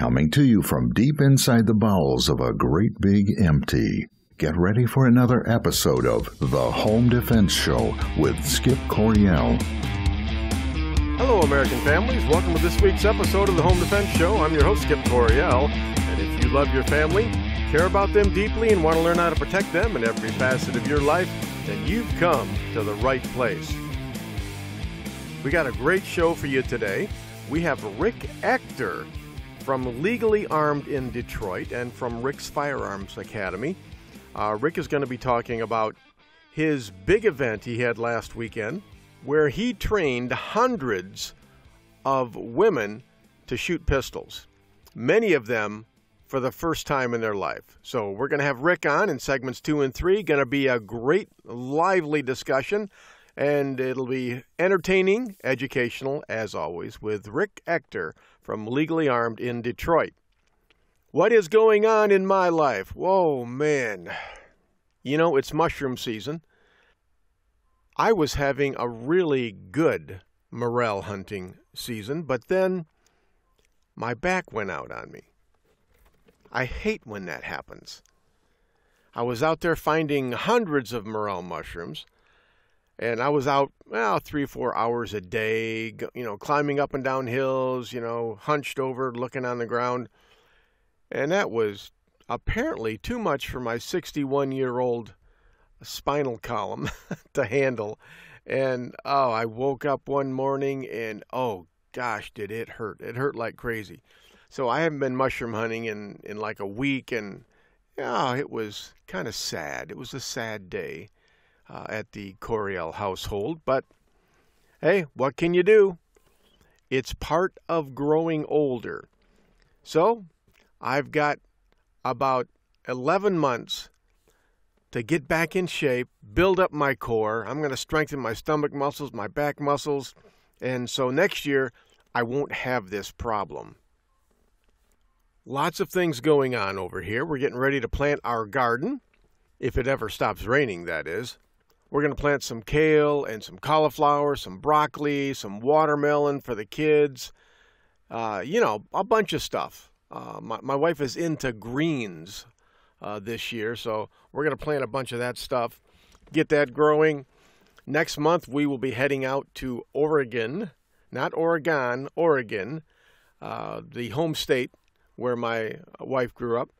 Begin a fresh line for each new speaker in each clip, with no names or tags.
coming to you from deep inside the bowels of a great big empty. Get ready for another episode of The Home Defense Show with Skip Coryell.
Hello, American families. Welcome to this week's episode of the Home Defense Show. I'm your host, Skip Coryell. And if you love your family, care about them deeply, and want to learn how to protect them in every facet of your life, then you've come to the right place. We got a great show for you today. We have Rick Ector from Legally Armed in Detroit and from Rick's Firearms Academy. Uh, Rick is going to be talking about his big event he had last weekend where he trained hundreds of women to shoot pistols, many of them for the first time in their life. So we're going to have Rick on in segments two and three. Going to be a great, lively discussion, and it'll be entertaining, educational, as always, with Rick Ector from Legally Armed in Detroit. What is going on in my life? Whoa, man. You know, it's mushroom season. I was having a really good morel hunting season, but then my back went out on me. I hate when that happens. I was out there finding hundreds of morel mushrooms, and I was out well three four hours a day, you know, climbing up and down hills, you know, hunched over, looking on the ground, and that was apparently too much for my 61 year old spinal column to handle. And oh, I woke up one morning and oh gosh, did it hurt? It hurt like crazy. So I haven't been mushroom hunting in, in like a week, and yeah, it was kind of sad. It was a sad day uh, at the Coryell household, but hey, what can you do? It's part of growing older. So I've got about 11 months to get back in shape, build up my core. I'm going to strengthen my stomach muscles, my back muscles, and so next year I won't have this problem. Lots of things going on over here. We're getting ready to plant our garden, if it ever stops raining, that is. We're going to plant some kale and some cauliflower, some broccoli, some watermelon for the kids. Uh, you know, a bunch of stuff. Uh, my, my wife is into greens uh, this year, so we're going to plant a bunch of that stuff, get that growing. Next month, we will be heading out to Oregon, not Oregon, Oregon, uh, the home state where my wife grew up.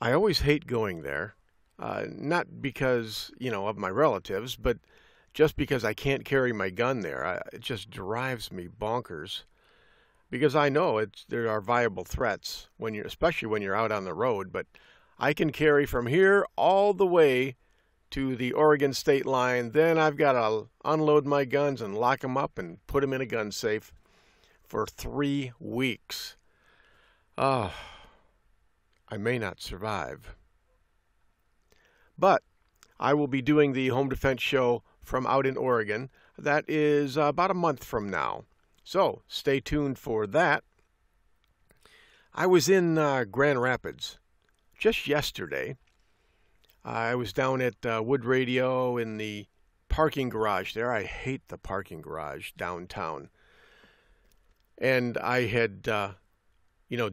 I always hate going there, uh, not because you know of my relatives, but just because I can't carry my gun there. I, it just drives me bonkers because I know it's there are viable threats when you're, especially when you're out on the road. But I can carry from here all the way to the Oregon state line. Then I've got to unload my guns and lock them up and put them in a gun safe for three weeks. Oh, I may not survive. But I will be doing the home defense show from out in Oregon. That is about a month from now. So stay tuned for that. I was in uh, Grand Rapids just yesterday. I was down at uh, Wood Radio in the parking garage there. I hate the parking garage downtown. And I had uh, you know,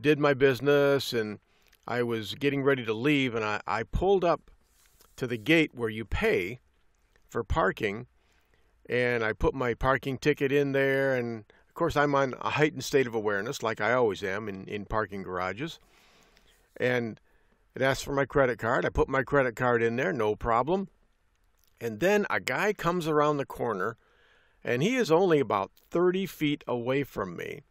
did my business and I was getting ready to leave and I, I pulled up to the gate where you pay for parking and I put my parking ticket in there and of course I'm on a heightened state of awareness like I always am in, in parking garages. And it asked for my credit card. I put my credit card in there, no problem. And then a guy comes around the corner and he is only about 30 feet away from me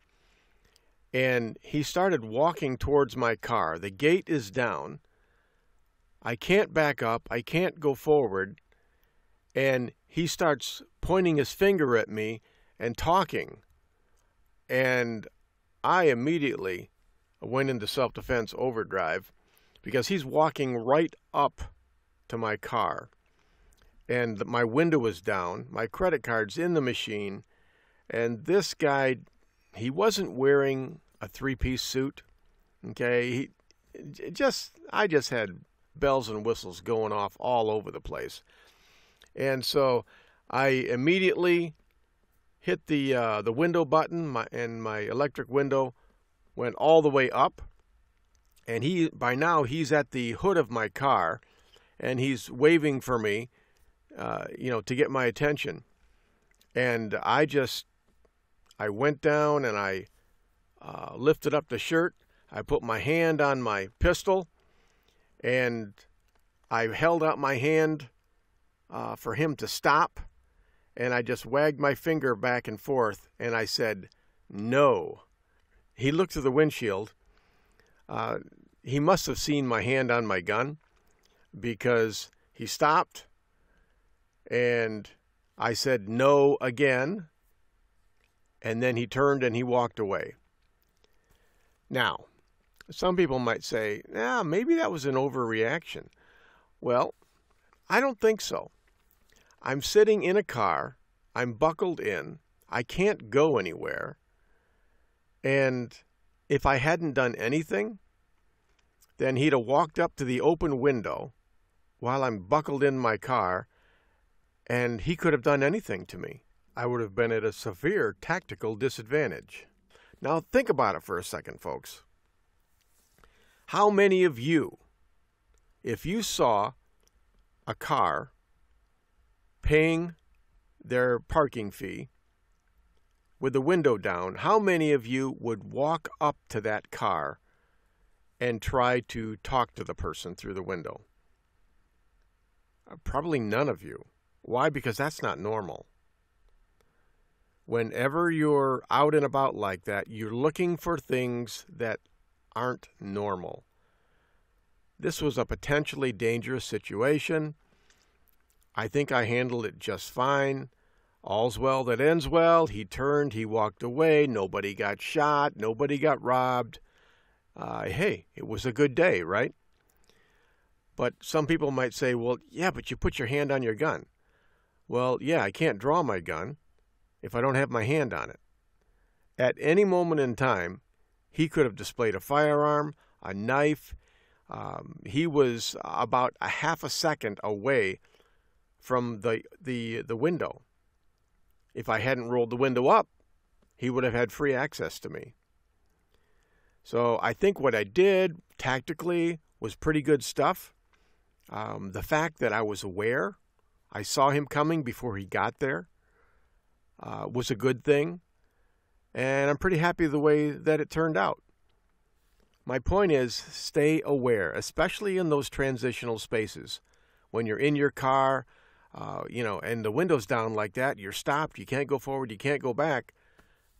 and he started walking towards my car. The gate is down. I can't back up. I can't go forward. And he starts pointing his finger at me and talking. And I immediately went into self defense overdrive because he's walking right up to my car. And my window was down. My credit card's in the machine. And this guy, he wasn't wearing a three-piece suit. Okay, he, just I just had bells and whistles going off all over the place, and so I immediately hit the uh, the window button, my, and my electric window went all the way up. And he, by now, he's at the hood of my car and he's waving for me, uh, you know, to get my attention. And I just, I went down and I uh, lifted up the shirt. I put my hand on my pistol and I held out my hand uh, for him to stop. And I just wagged my finger back and forth and I said, No. He looked through the windshield. Uh, he must have seen my hand on my gun because he stopped and I said no again. And then he turned and he walked away. Now, some people might say, yeah, maybe that was an overreaction. Well, I don't think so. I'm sitting in a car, I'm buckled in, I can't go anywhere. And if I hadn't done anything, then he'd have walked up to the open window while I'm buckled in my car, and he could have done anything to me. I would have been at a severe tactical disadvantage. Now, think about it for a second, folks. How many of you, if you saw a car paying their parking fee with the window down, how many of you would walk up to that car and try to talk to the person through the window? Uh, probably none of you. Why? Because that's not normal. Whenever you're out and about like that, you're looking for things that aren't normal. This was a potentially dangerous situation. I think I handled it just fine. All's well that ends well. He turned, he walked away. Nobody got shot, nobody got robbed. Uh, hey, it was a good day, right? But some people might say, well, yeah, but you put your hand on your gun. Well, yeah, I can't draw my gun if I don't have my hand on it. At any moment in time, he could have displayed a firearm, a knife. Um, he was about a half a second away from the, the, the window. If I hadn't rolled the window up, he would have had free access to me. So I think what I did tactically was pretty good stuff. Um, the fact that I was aware, I saw him coming before he got there, uh, was a good thing. And I'm pretty happy the way that it turned out. My point is stay aware, especially in those transitional spaces. When you're in your car, uh, you know, and the window's down like that, you're stopped, you can't go forward, you can't go back.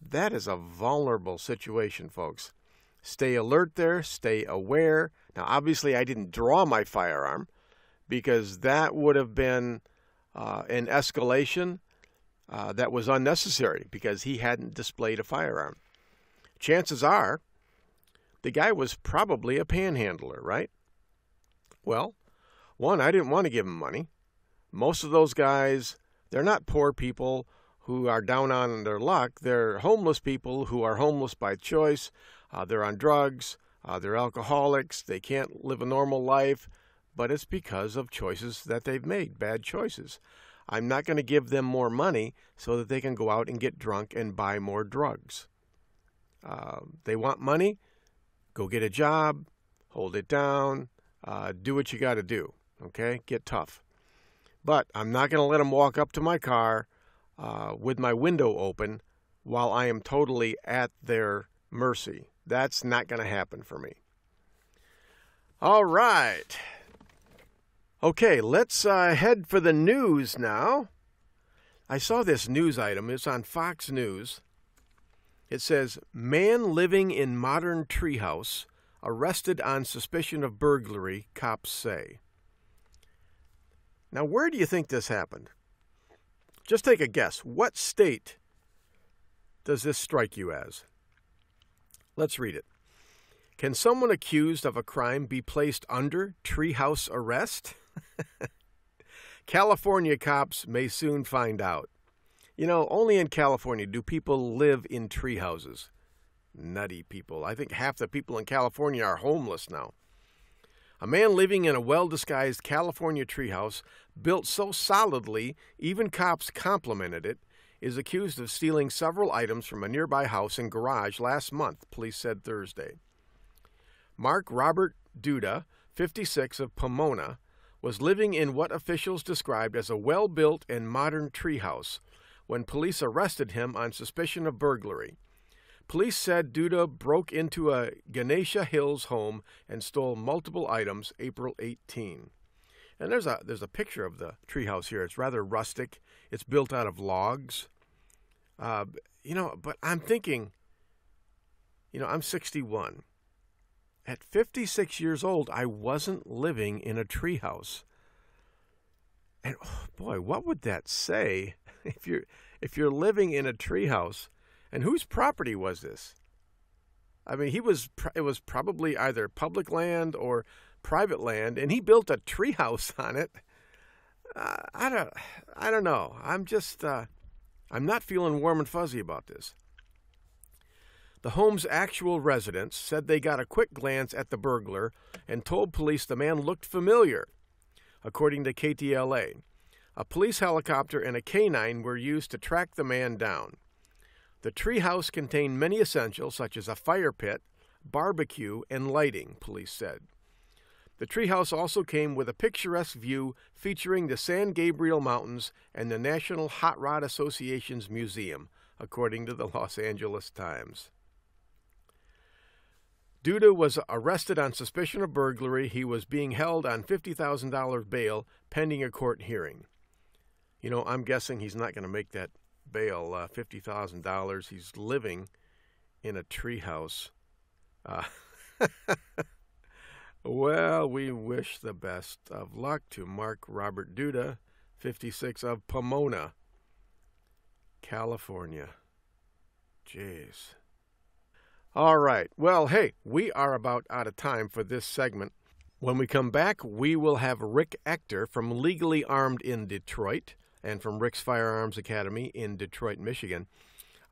That is a vulnerable situation, folks. Stay alert there, stay aware. Now, obviously, I didn't draw my firearm because that would have been uh, an escalation uh, that was unnecessary because he hadn't displayed a firearm. Chances are the guy was probably a panhandler, right? Well, one, I didn't want to give him money. Most of those guys, they're not poor people who are down on their luck. They're homeless people who are homeless by choice. Uh, they're on drugs. Uh, they're alcoholics. They can't live a normal life but it's because of choices that they've made, bad choices. I'm not going to give them more money so that they can go out and get drunk and buy more drugs. Uh, they want money, go get a job, hold it down, uh, do what you got to do. Okay, get tough. But I'm not going to let them walk up to my car uh, with my window open while I am totally at their mercy. That's not going to happen for me. All right. Okay, let's uh, head for the news now. I saw this news item. It's on Fox News. It says Man living in modern treehouse arrested on suspicion of burglary, cops say. Now, where do you think this happened? Just take a guess. What state does this strike you as? Let's read it. Can someone accused of a crime be placed under treehouse arrest? California cops may soon find out. You know, only in California do people live in tree houses. Nutty people. I think half the people in California are homeless now. A man living in a well disguised California treehouse built so solidly even cops complimented it is accused of stealing several items from a nearby house and garage last month, police said Thursday. Mark Robert Duda, 56 of Pomona, was living in what officials described as a well built and modern treehouse when police arrested him on suspicion of burglary. Police said Duda broke into a Ganesha Hills home and stole multiple items April 18. And there's a there's a picture of the treehouse here. It's rather rustic. It's built out of logs. Uh, you know, but I'm thinking, you know, I'm 61. At 56 years old, I wasn't living in a treehouse. And oh boy, what would that say if you're if you're living in a treehouse? And whose property was this? I mean, he was it was probably either public land or private land, and he built a treehouse on it. Uh, I don't I don't know. I'm just uh, I'm not feeling warm and fuzzy about this. The home's actual residents said they got a quick glance at the burglar and told police the man looked familiar. According to KTLA, a police helicopter and a canine were used to track the man down. The treehouse contained many essentials such as a fire pit, barbecue, and lighting, police said. The treehouse also came with a picturesque view featuring the San Gabriel Mountains and the National Hot Rod Association's museum, according to the Los Angeles Times. Duda was arrested on suspicion of burglary. He was being held on $50,000 bail pending a court hearing. You know, I'm guessing he's not going to make that bail, uh, $50,000. He's living in a treehouse. Uh, well, we wish the best of luck to Mark Robert Duda, 56 of Pomona, California. Jeez. All right. Well, hey, we are about out of time for this segment. When we come back, we will have Rick Ector from Legally Armed in Detroit and from Rick's Firearms Academy in Detroit, Michigan.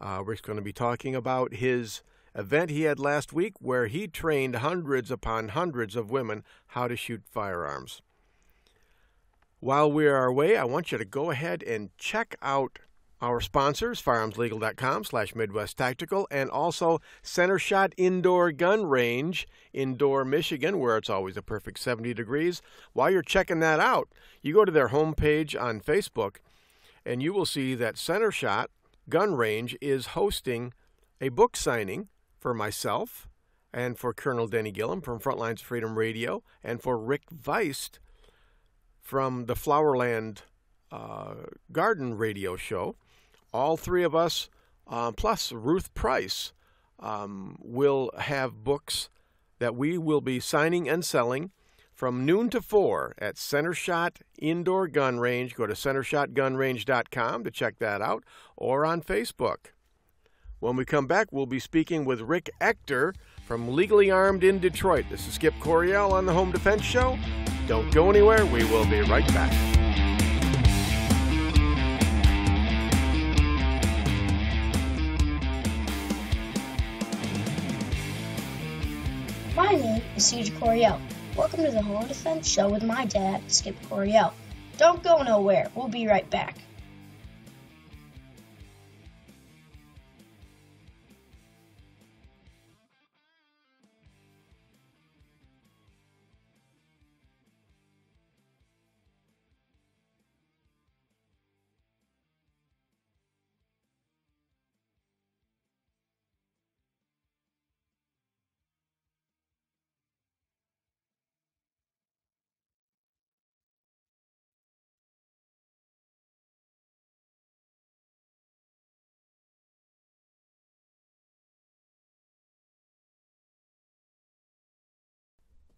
Uh, Rick's going to be talking about his event he had last week where he trained hundreds upon hundreds of women how to shoot firearms. While we are away, I want you to go ahead and check out our sponsors, firearmslegal.com slash Midwest Tactical, and also Center Shot Indoor Gun Range in Dorr, Michigan, where it's always a perfect 70 degrees. While you're checking that out, you go to their homepage on Facebook, and you will see that Center Shot Gun Range is hosting a book signing for myself and for Colonel Danny Gillum from Frontlines Freedom Radio and for Rick Weist from the Flowerland uh, Garden Radio Show all three of us, uh, plus Ruth Price, um, will have books that we will be signing and selling from noon to 4 at Center Shot Indoor Gun Range. Go to centershotgunrange.com to check that out or on Facebook. When we come back, we'll be speaking with Rick Ector from Legally Armed in Detroit. This is Skip Coryell on the Home Defense Show. Don't go anywhere. We will be right back.
My name is Siege Coryell. Welcome to the Home Defense Show with my dad, Skip Coryell. Don't go nowhere. We'll be right back.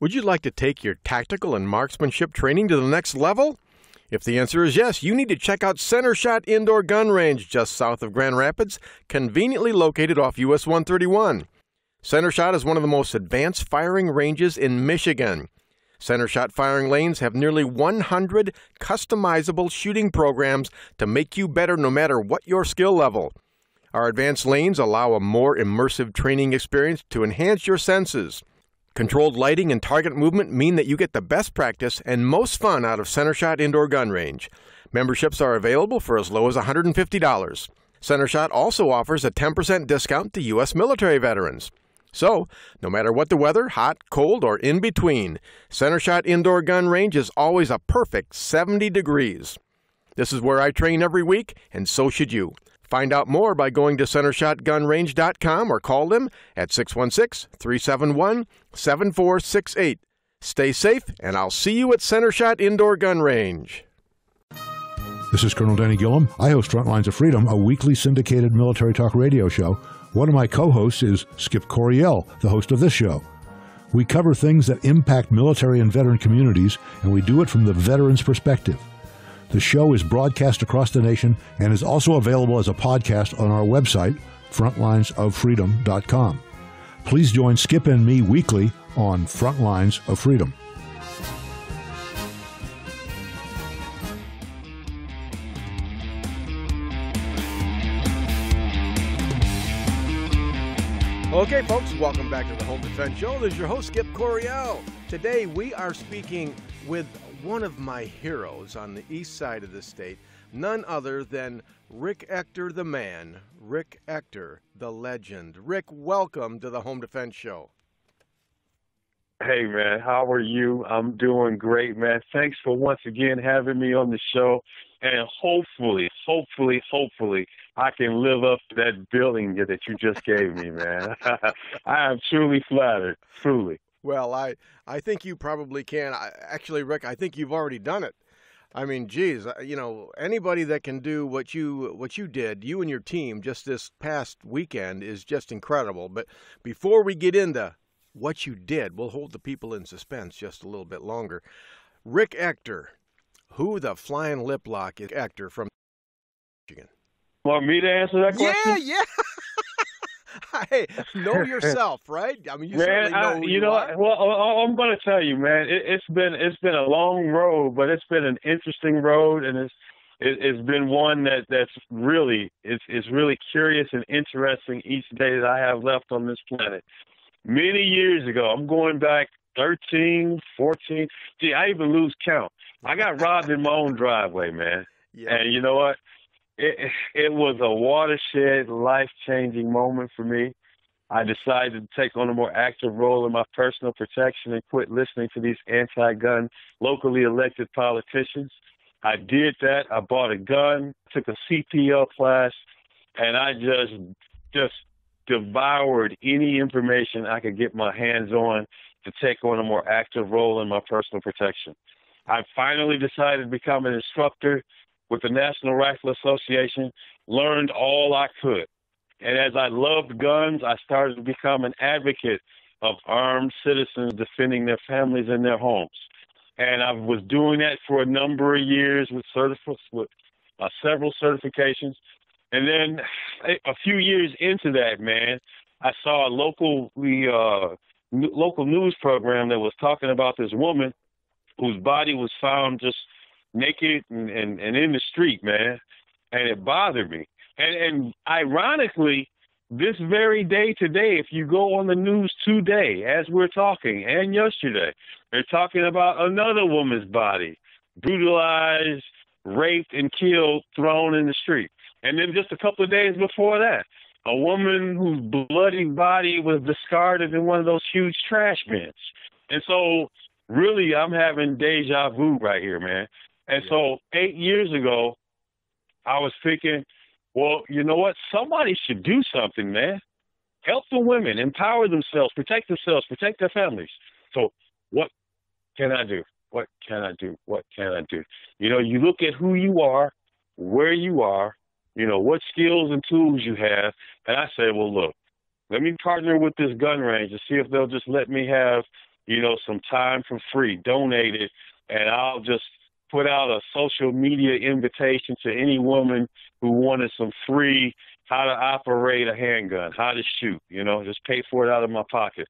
Would you like to take your tactical and marksmanship training to the next level? If the answer is yes, you need to check out Center Shot Indoor Gun Range just south of Grand Rapids, conveniently located off US 131. Center Shot is one of the most advanced firing ranges in Michigan. Center Shot firing lanes have nearly 100 customizable shooting programs to make you better no matter what your skill level. Our advanced lanes allow a more immersive training experience to enhance your senses. Controlled lighting and target movement mean that you get the best practice and most fun out of Center Shot Indoor Gun Range. Memberships are available for as low as $150. CenterShot also offers a 10% discount to U.S. military veterans. So, no matter what the weather, hot, cold, or in between, CenterShot Indoor Gun Range is always a perfect 70 degrees. This is where I train every week, and so should you. Find out more by going to centershotgunrange.com or call them at 616 371 7468. Stay safe, and I'll see you at Center Shot Indoor Gun Range.
This is Colonel Danny Gillum. I host Frontlines of Freedom, a weekly syndicated military talk radio show. One of my co hosts is Skip Coryell, the host of this show. We cover things that impact military and veteran communities, and we do it from the veteran's perspective. The show is broadcast across the nation and is also available as a podcast on our website, frontlinesoffreedom.com. Please join Skip and me weekly on Frontlines of Freedom.
Okay, folks, welcome back to the Home Defense Show. This is your host, Skip Coryell. Today, we are speaking with one of my heroes on the east side of the state, none other than Rick Ector the man, Rick Ector the legend. Rick, welcome to the Home Defense Show.
Hey man, how are you? I'm doing great, man. Thanks for once again having me on the show. And hopefully, hopefully, hopefully, I can live up to that billing that you just gave me, man. I am truly flattered, truly.
Well, I I think you probably can. I, actually, Rick, I think you've already done it. I mean, geez, uh, you know, anybody that can do what you what you did, you and your team, just this past weekend is just incredible. But before we get into what you did, we'll hold the people in suspense just a little bit longer. Rick Ector, who the flying liplock is Ector from Michigan?
Want me to answer that question?
Yeah, yeah. hey, know yourself, right? I mean, you
man,
know
I, you
you
know,
are.
well, I- I'm going to tell you, man. It, it's been it's been a long road, but it's been an interesting road, and it's it, it's been one that that's really it's it's really curious and interesting each day that I have left on this planet. Many years ago, I'm going back 13, 14. Gee, I even lose count. I got robbed in my own driveway, man.
Yeah.
And you know what? It it was a watershed, life changing moment for me. I decided to take on a more active role in my personal protection and quit listening to these anti gun, locally elected politicians. I did that. I bought a gun, took a CPL class, and I just just devoured any information I could get my hands on to take on a more active role in my personal protection. I finally decided to become an instructor with the National Rifle Association, learned all I could. And as I loved guns, I started to become an advocate of armed citizens defending their families and their homes. And I was doing that for a number of years with certif- with uh, several certifications. And then a few years into that, man, I saw a local uh, local news program that was talking about this woman whose body was found just naked and, and, and in the street, man. And it bothered me. And and ironically, this very day today, if you go on the news today, as we're talking, and yesterday, they're talking about another woman's body, brutalized, raped, and killed, thrown in the street. And then just a couple of days before that, a woman whose bloody body was discarded in one of those huge trash bins. And so, really, I'm having deja vu right here, man. And so, eight years ago, I was thinking, well, you know what? Somebody should do something, man. Help the women, empower themselves, protect themselves, protect their families. So, what can I do? What can I do? What can I do? You know, you look at who you are, where you are, you know, what skills and tools you have, and I say, well, look, let me partner with this gun range and see if they'll just let me have, you know, some time for free, donate it, and I'll just put out a social media invitation to any woman who wanted some free how to operate a handgun, how to shoot, you know, just pay for it out of my pocket.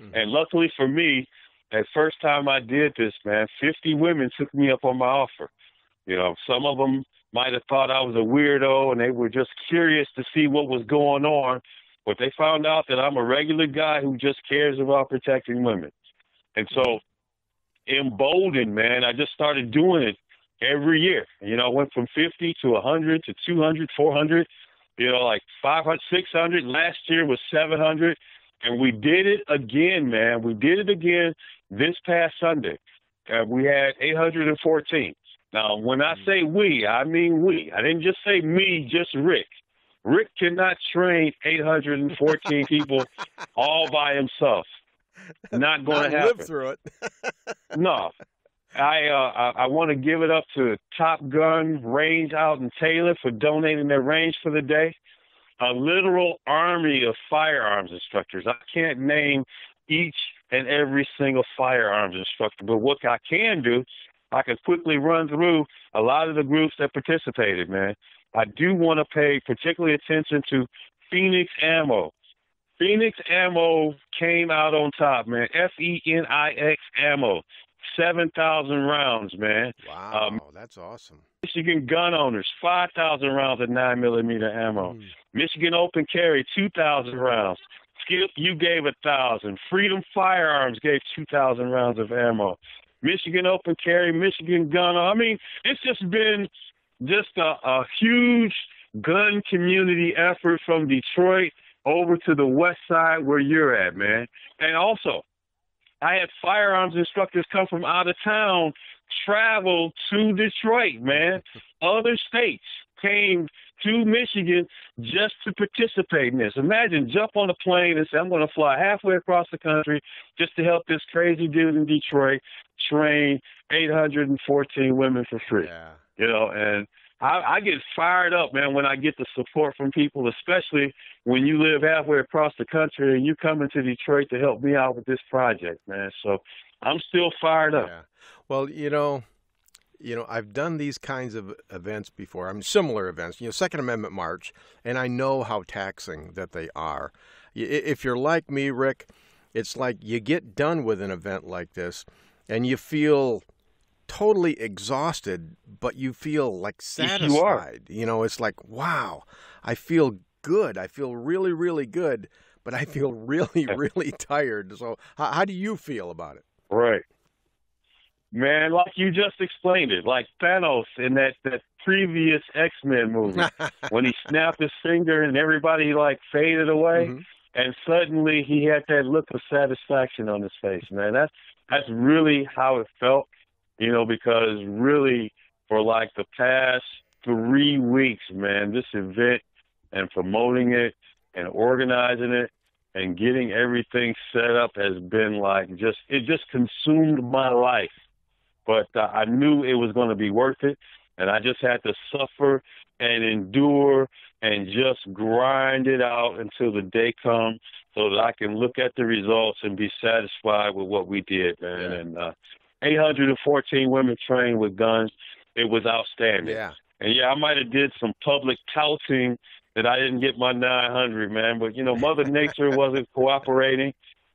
Mhm.
And luckily for me, that first time I did this, man, 50 women took me up on my offer. You know, some of them might have thought I was a weirdo and they were just curious to see what was going on, but they found out that I'm a regular guy who just cares about protecting women. And so, emboldened, man, I just started doing it every year. You know, I went from 50 to 100 to 200, 400, you know, like 500, 600. Last year was 700. And we did it again, man. We did it again this past Sunday. Uh, we had 814. Now, when I say we, I mean we. I didn't just say me, just Rick. Rick cannot train 814 people all by himself. Not going to happen.
Live through it.
no, I uh, I, I want to give it up to Top Gun Range out in Taylor for donating their range for the day. A literal army of firearms instructors. I can't name each and every single firearms instructor, but what I can do, I can quickly run through a lot of the groups that participated. Man, I do want to pay particularly attention to Fenix Ammo. Fenix Ammo came out on top, man. F E N I X Ammo. 7,000 rounds, man.
Wow, um, that's awesome.
Michigan gun owners, 5,000 rounds of 9 millimeter ammo. Mm. Michigan Open Carry, 2,000 rounds. Skip, you gave a 1,000. Freedom Firearms gave 2,000 rounds of ammo. Michigan Open Carry, Michigan Gun. I mean, it's just been just a, a huge gun community effort from Detroit over to the west side where you're at, man. And also, I had firearms instructors come from out of town, travel to Detroit, man. Other states came to Michigan just to participate in this. Imagine jump on a plane and say, I'm going to fly halfway across the country just to help this crazy dude in Detroit train 814 women for free.
Yeah.
You know, and I, I get fired up, man, when I get the support from people, especially when you live halfway across the country and you come into Detroit to help me out with this project, man. So I'm still fired up.
Yeah. Well, you know, you know, I've done these kinds of events before. I mean, similar events, you know, Second Amendment March, and I know how taxing that they are. If you're like me, Rick, it's like you get done with an event like this and you feel totally exhausted, but you feel like satisfied.
You,
you know, it's like, wow, I feel good. I feel really, really good, but I feel really, really tired. So, how, how do you feel about it?
Right. Man, like you just explained it, like Thanos in that, that previous X Men movie, when he snapped his finger and everybody like faded away, mm-hmm. and suddenly he had that look of satisfaction on his face. Man, that's that's really how it felt you know, because really for like the past three weeks, man, this event and promoting it and organizing it and getting everything set up has been like just it just consumed my life. But uh, I knew it was going to be worth it, and I just had to suffer and endure and just grind it out until the day comes so that I can look at the results and be satisfied with what we did, man. Yeah. And uh, 814 women trained with guns. It was outstanding.
Yeah.
And yeah, I might have did some public touting that I didn't get my 900, man. But you know, Mother Nature wasn't cooperating,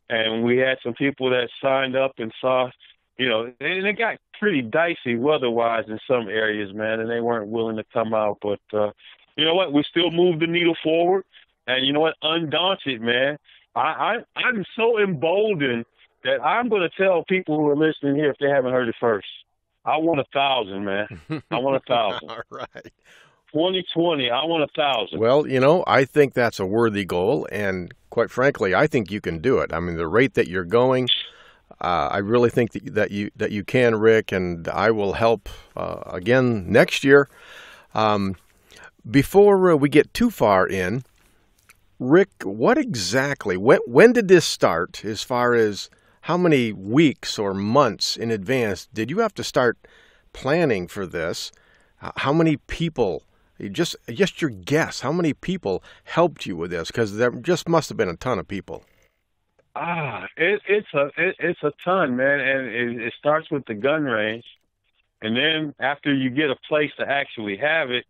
and we had some people that signed up and saw, you know, and it got pretty dicey weather-wise in some areas, man, and they weren't willing to come out. But uh, you know what? We still moved the needle forward, and you know what? Undaunted, man. I, I I'm so emboldened that I'm going to tell people who are listening here if they haven't heard it first. I want a thousand, man. I want a thousand.
All right.
2020, I want a thousand.
Well, you know, I think that's a worthy goal, and quite frankly, I think you can do it. I mean, the rate that you're going, uh, I really think that, that you that you can, Rick, and I will help uh, again next year. Um, before uh, we get too far in, Rick, what exactly? When when did this start? As far as how many weeks or months in advance did you have to start planning for this? How many people? Just just your guess. How many people helped you with this? Because there just must have been a ton of people.
Ah, it, it's a it, it's a ton, man, and it, it starts with the gun range, and then after you get a place to actually have it,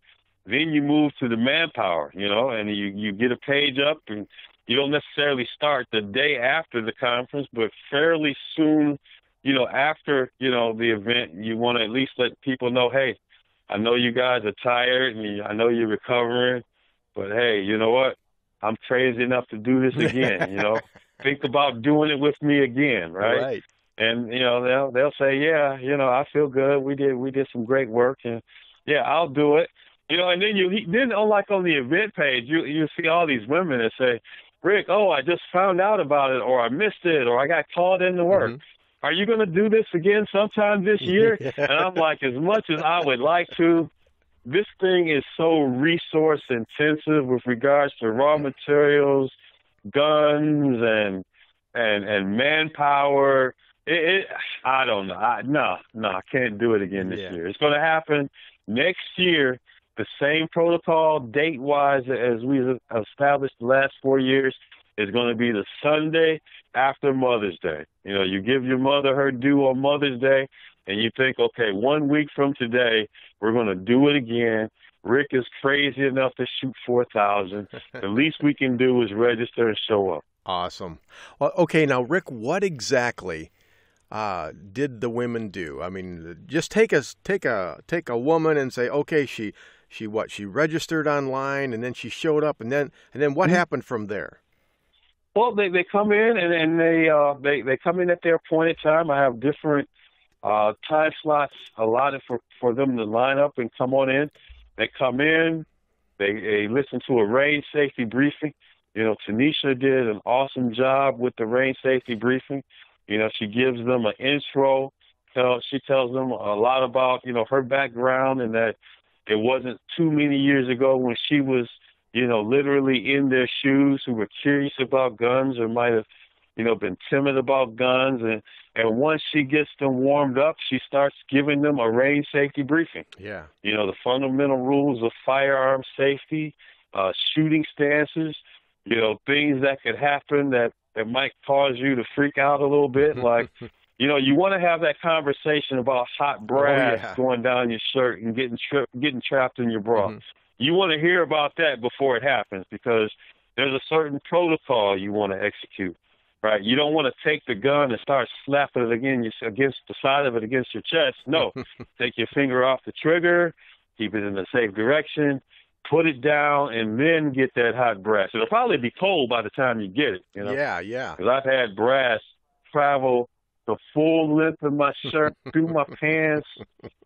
then you move to the manpower, you know, and you you get a page up and you don't necessarily start the day after the conference, but fairly soon, you know, after, you know, the event, you want to at least let people know, hey, I know you guys are tired and I know you're recovering, but hey, you know what? I'm crazy enough to do this again, you know. Think about doing it with me again, right?
Right.
and you know they'll they'll say, yeah, you know, I feel good. We did we did some great work, and yeah, I'll do it. You know, and then you then unlike on the event page, you you see all these women that say, Rick, oh, I just found out about it, or I missed it, or I got called into work. Mm-hmm. Are you going to do this again sometime this year? and I'm like, as much as I would like to, this thing is so resource intensive with regards to raw materials, guns, and and and manpower. It, it I don't know. I, no, no, I can't do it again this yeah. year. It's going to happen next year. The same protocol, date wise, as we've established the last four years, is going to be the Sunday after Mother's Day. You know, you give your mother her due on Mother's Day, and you think, okay, one week from today, we're going to do it again. Rick is crazy enough to shoot 4,000. the least we can do is register and show up.
Awesome. Well, okay, now, Rick, what exactly uh, did the women do? I mean, just take a take a take a woman and say, okay, she she what she registered online and then she showed up and then and then what mm-hmm. happened from there?
Well, they they come in and, and they uh they they come in at their appointed time. I have different uh, time slots allotted for, for them to line up and come on in. They come in, they, they listen to a range safety briefing. You know, Tanisha did an awesome job with the range safety briefing. You know, she gives them an intro. Tell, she tells them a lot about, you know, her background and that it wasn't too many years ago when she was, you know, literally in their shoes who were curious about guns or might have you know, been timid about guns. And, and once she gets them warmed up, she starts giving them a range safety briefing.
Yeah.
You know, the fundamental rules of firearm safety, uh, shooting stances, you know, things that could happen that, that might cause you to freak out a little bit. like, you know, you want to have that conversation about hot brass oh, yeah. going down your shirt and getting tri- getting trapped in your bra. Mm-hmm. You want to hear about that before it happens because there's a certain protocol you want to execute right? You don't want to take the gun and start slapping it against against the side of it against your chest. No, take your finger off the trigger, keep it in the safe direction, put it down, and then get that hot brass. It'll probably be cold by the time you get it. You know?
Yeah, yeah.
Because I've had brass travel the full length of my shirt through my pants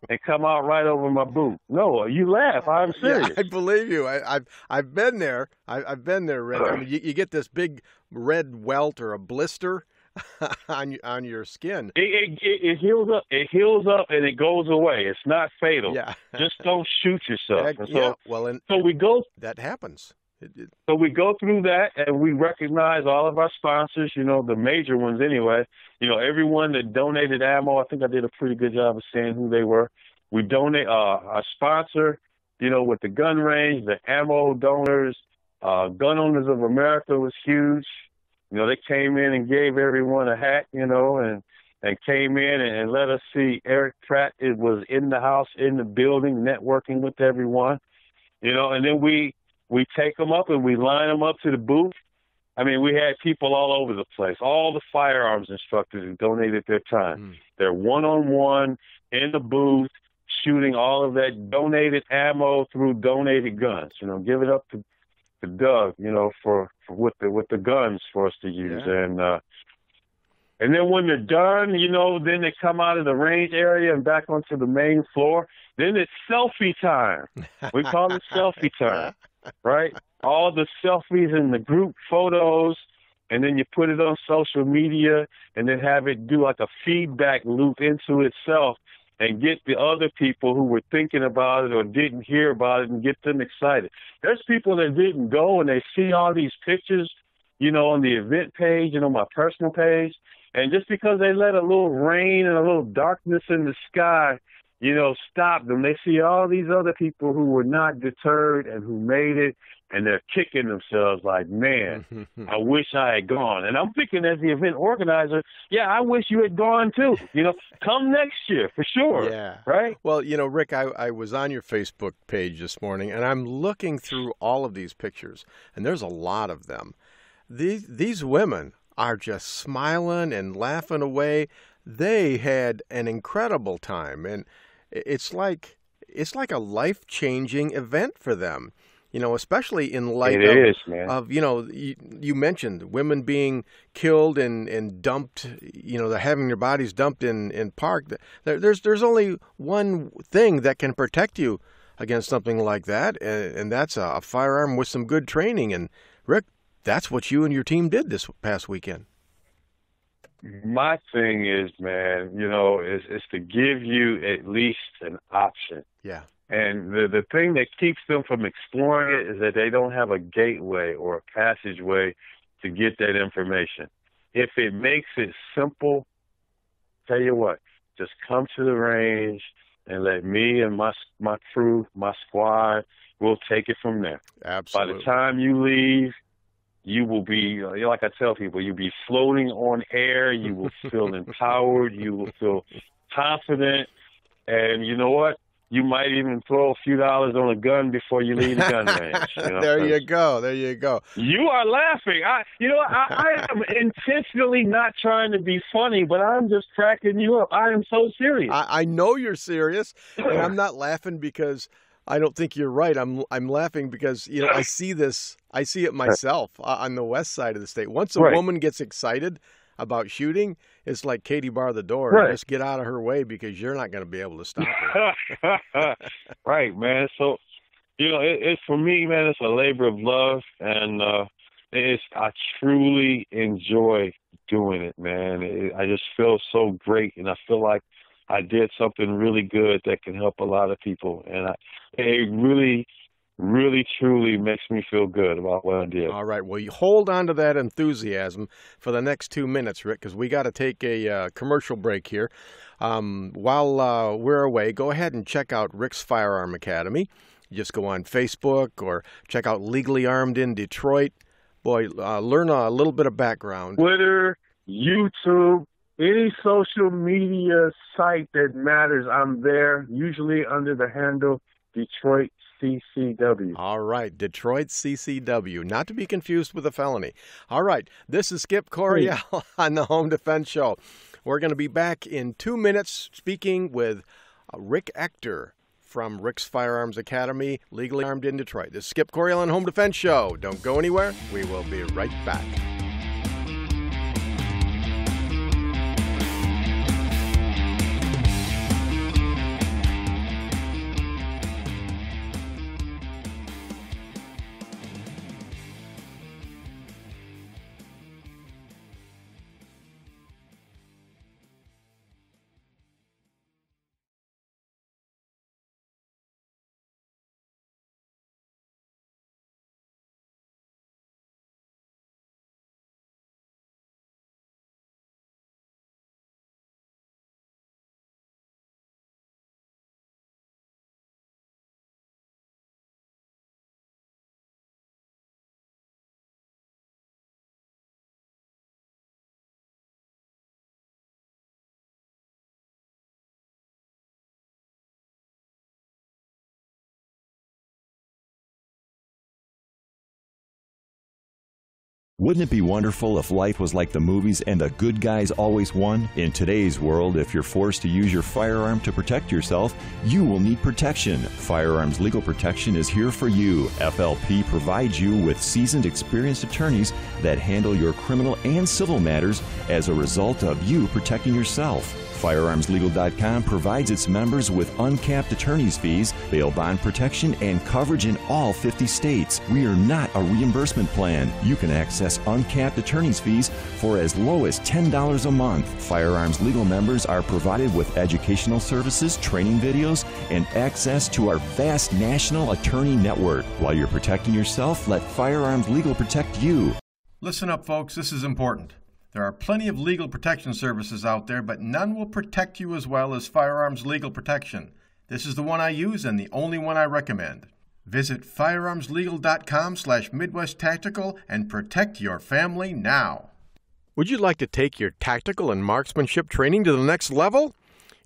and come out right over my boot. No, you laugh. I'm serious.
Yeah, I believe you. I, have I've been there. I, have been there, Rick. I mean, you, you, get this big red welt or a blister on on your skin.
It, it, it, heals up. It heals up and it goes away. It's not fatal.
Yeah.
Just don't shoot yourself.
so, yeah. Well, and
so we go.
That happens.
So we go through that and we recognize all of our sponsors, you know, the major ones anyway. You know, everyone that donated ammo, I think I did a pretty good job of saying who they were. We donate uh our sponsor, you know, with the gun range, the ammo donors, uh Gun Owners of America was huge. You know, they came in and gave everyone a hat, you know, and and came in and, and let us see Erich Pratt it was in the house, in the building, networking with everyone. You know, and then we we take them up and we line them up to the booth. I mean, we had people all over the place. All the firearms instructors who donated their time. Mm. They're one on one in the booth, shooting all of that donated ammo through donated guns. You know, give it up to, to Doug. You know, for, for with the with the guns for us to use. Yeah. And uh, and then when they're done, you know, then they come out of the range area and back onto the main floor. Then it's selfie time. We call it selfie time right? All the selfies and the group photos, and then you put it on social media, and then have it do like a feedback loop into itself and get the other people who were thinking about it or didn't hear about it and get them excited. There's people that didn't go and they see all these pictures, you know, on the event page and on my personal page. And just because they let a little rain and a little darkness in the sky you know, stop them. They see all these other people who were not deterred and who made it, and they're kicking themselves like, man, I wish I had gone. And I'm thinking, as the event organizer, yeah, I wish you had gone too. You know, come next year for sure.
Yeah.
Right?
Well, you know, Rick, I, I was on your Facebook page this morning, and I'm looking through all of these pictures, and there's a lot of them. These, these women are just smiling and laughing away. They had an incredible time. And it's like it's like a life-changing event for them. You know, especially in light
It
of,
is,
of you know you, you mentioned women being killed and, and dumped. You know, they're having their bodies dumped in in park. There, there's there's only one thing that can protect you against something like that, and, and that's a, a firearm with some good training. And Rick, that's what you and your team did this past weekend.
My thing is, man, you know, is is to give you at least an option.
Yeah.
And the the thing that keeps them from exploring it is that they don't have a gateway or a passageway to get that information. If it makes it simple, tell you what, just come to the range and let me and my my crew, my squad, we'll take it from there.
Absolutely.
By the time you leave, you will be uh, like I tell people, you'll be floating on air. You will feel empowered. You will feel confident, and you know what? You might even throw a few dollars on a gun before you leave the gun range. You know?
there you go. There you go.
You are laughing. I, you know, I, I am intentionally not trying to be funny, but I'm just cracking you up. I am so serious.
I, I know you're serious, and I'm not laughing because I don't think you're right. I'm I'm laughing because you know I see this. I see it myself uh, on the west side of the state. Once a
Right.
woman gets excited about shooting, it's like Katie bar the door.
Right.
Just get out of her way because you're not going to be able to stop her.
right, man. So, you know, it, it's for me, man. It's a labor of love, and uh, it's I truly enjoy doing it, man. It, I just feel so great, and I feel like I did something really good that can help a lot of people, and I, it really, really, truly makes me feel good about what I did.
All right. Well, you hold on to that enthusiasm for the next two minutes, Rick, because we got to take a uh, commercial break here. Um, while uh, we're away, go ahead and check out Rick's Firearm Academy. Just go on Facebook or check out Legally Armed in Detroit. Boy, uh, learn a little bit of background.
Twitter, YouTube, any social media site that matters, I'm there, usually under the handle Detroit CCW.
All right, Detroit CCW, not to be confused with a felony. All right, this is Skip Coryell on the Home Defense Show. We're going to be back in two minutes speaking with uh, Rick Ector from Rick's Firearms Academy, legally armed in Detroit. This is Skip Coryell on Home Defense Show. Don't go anywhere. We will be right back.
Wouldn't it be wonderful if life was like the movies and the good guys always won? In today's world, if you're forced to use your firearm to protect yourself, you will need protection. Firearms Legal Protection is here for you. FLP provides you with seasoned, experienced attorneys that handle your criminal and civil matters as a result of you protecting yourself. FirearmsLegal.com provides its members with uncapped attorney's fees, bail bond protection, and coverage in all 50 states. We are not a reimbursement plan. You can access uncapped attorney's fees for as low as $10 a month. Firearms Legal members are provided with educational services, training videos, and access to our vast national attorney network. While you're protecting yourself, let Firearms Legal protect you.
Listen up, folks. This is important. There are plenty of legal protection services out there, but none will protect you as well as Firearms Legal Protection. This is the one I use and the only one I recommend. Visit firearmslegal.com slash Midwest Tactical and protect your family now. Would you like to take your tactical and marksmanship training to the next level?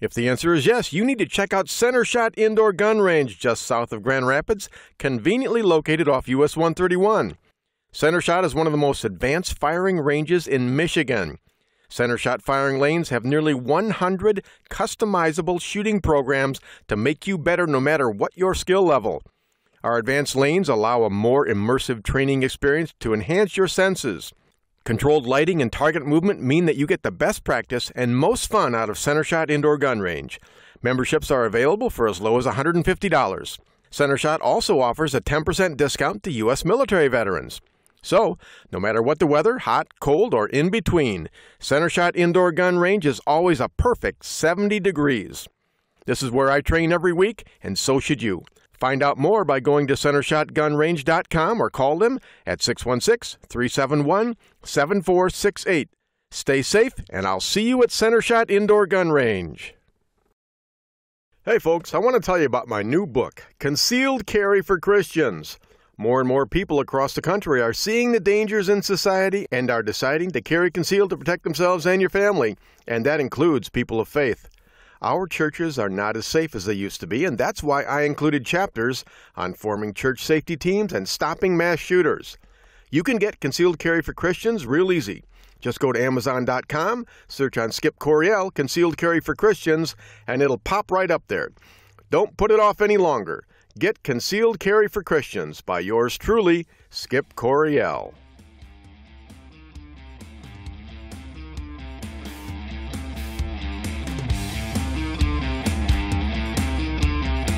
If the answer is yes, you need to check out Center Shot Indoor Gun Range just south of Grand Rapids, conveniently located off US 131. Center Shot is one of the most advanced firing ranges in Michigan. Center Shot firing lanes have nearly 100 customizable shooting programs to make you better no matter what your skill level. Our advanced lanes allow a more immersive training experience to enhance your senses. Controlled lighting and target movement mean that you get the best practice and most fun out of Centershot Indoor Gun Range. Memberships are available for as low as $150. Centershot also offers a 10% discount to U.S. military veterans. So, no matter what the weather, hot, cold, or in between, Centershot Indoor Gun Range is always a perfect 70 degrees. This is where I train every week, and so should you. Find out more by going to centershotgunrange.com or call them at 616 371 7468. Stay safe, and I'll see you at Centershot Indoor Gun Range. Hey, folks, I want to tell you about my new book, Concealed Carry for Christians. More and more people across the country are seeing the dangers in society and are deciding to carry concealed to protect themselves and your family, and that includes people of faith. Our churches are not as safe as they used to be, and that's why I included chapters on forming church safety teams and stopping mass shooters. You can get concealed carry for Christians real easy. Just go to Amazon.com, search on Skip Coryell, Concealed Carry for Christians, and it'll pop right up there. Don't put it off any longer. Get Concealed Carry for Christians by yours truly, Skip Coryell.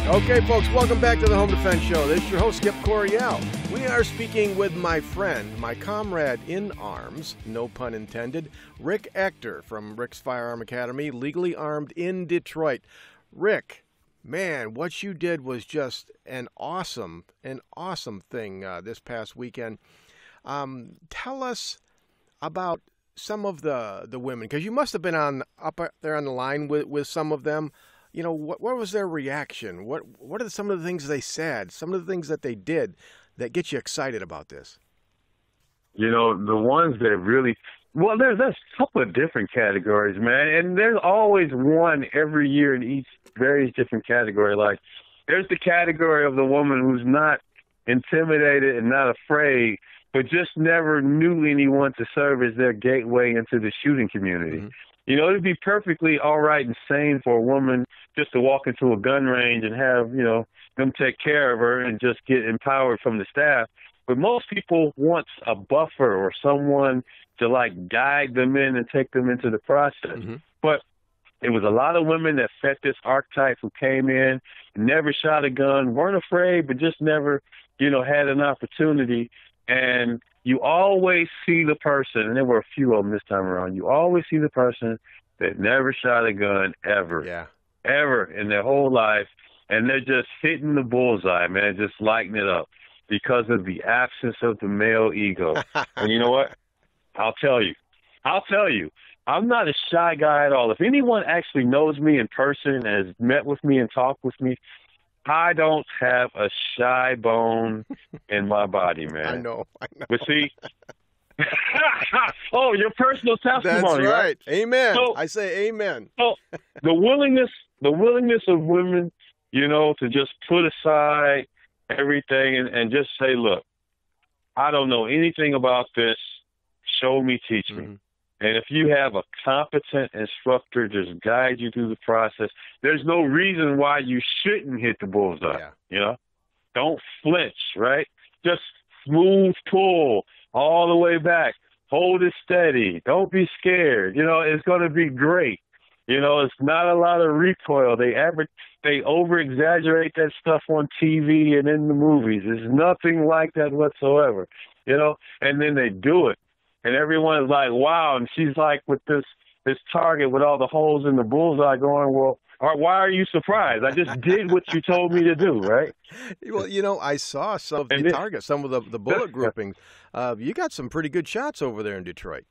Okay, folks, welcome back to the Home Defense Show. This is your host, Skip Coryell. We are speaking with my friend, my comrade in arms, no pun intended, Rick Ector from Rick's Firearm Academy, legally armed in Detroit. Rick, man, what you did was just an awesome, an awesome thing uh, this past weekend. Um, tell us about some of the the women because you must have been on up there on the line with with some of them. You know, what what was their reaction? What what are some of the things they said? Some of the things that they did that get you excited about this?
You know, the ones that really well, there's there's a couple of different categories, man, and there's always one every year in each various different category. Like, there's the category of the woman who's not intimidated and not afraid, but just never knew anyone to serve as their gateway into the shooting community. Mm-hmm. You know, it'd be perfectly all right and sane for a woman just to walk into a gun range and have, you know, them take care of her and just get empowered from the staff. But most people want a buffer or someone to like guide them in and take them into the process. Mm-hmm. But it was a lot of women that fit this archetype who came in, never shot a gun, weren't afraid, but just never, you know, had an opportunity. And you always see the person, and there were a few of them this time around. You always see the person that never shot a gun ever,
yeah,
ever in their whole life, and they're just hitting the bullseye, man, just lighting it up because of the absence of the male ego. and you know what? I'll tell you. I'll tell you. I'm not a shy guy at all. If anyone actually knows me in person and has met with me and talked with me, I don't have a shy bone in my body, man.
I know. I know.
But see, oh, your personal testimony,
That's right.
right?
Amen. So, I say amen.
So the willingness, the willingness of women, you know, to just put aside everything and, and just say, look, I don't know anything about this show me, teach me. Mm-hmm. And if you have a competent instructor just guide you through the process, there's no reason why you shouldn't hit the bullseye.
Yeah.
You know, don't flinch, right? Just smooth pull all the way back. Hold it steady. Don't be scared. You know, it's going to be great. You know, it's not a lot of recoil. They ever they over exaggerate that stuff on TV and in the movies. There's nothing like that whatsoever. You know, and then they do it and everyone is like, "Wow!" And she's like, with this this target with all the holes in the bullseye, going, "Well, or why are you surprised? I just did what you told me to do, right?"
Well, you know, I saw some of the targets, some of the the bullet groupings. Uh, you got some pretty good shots over there in Detroit.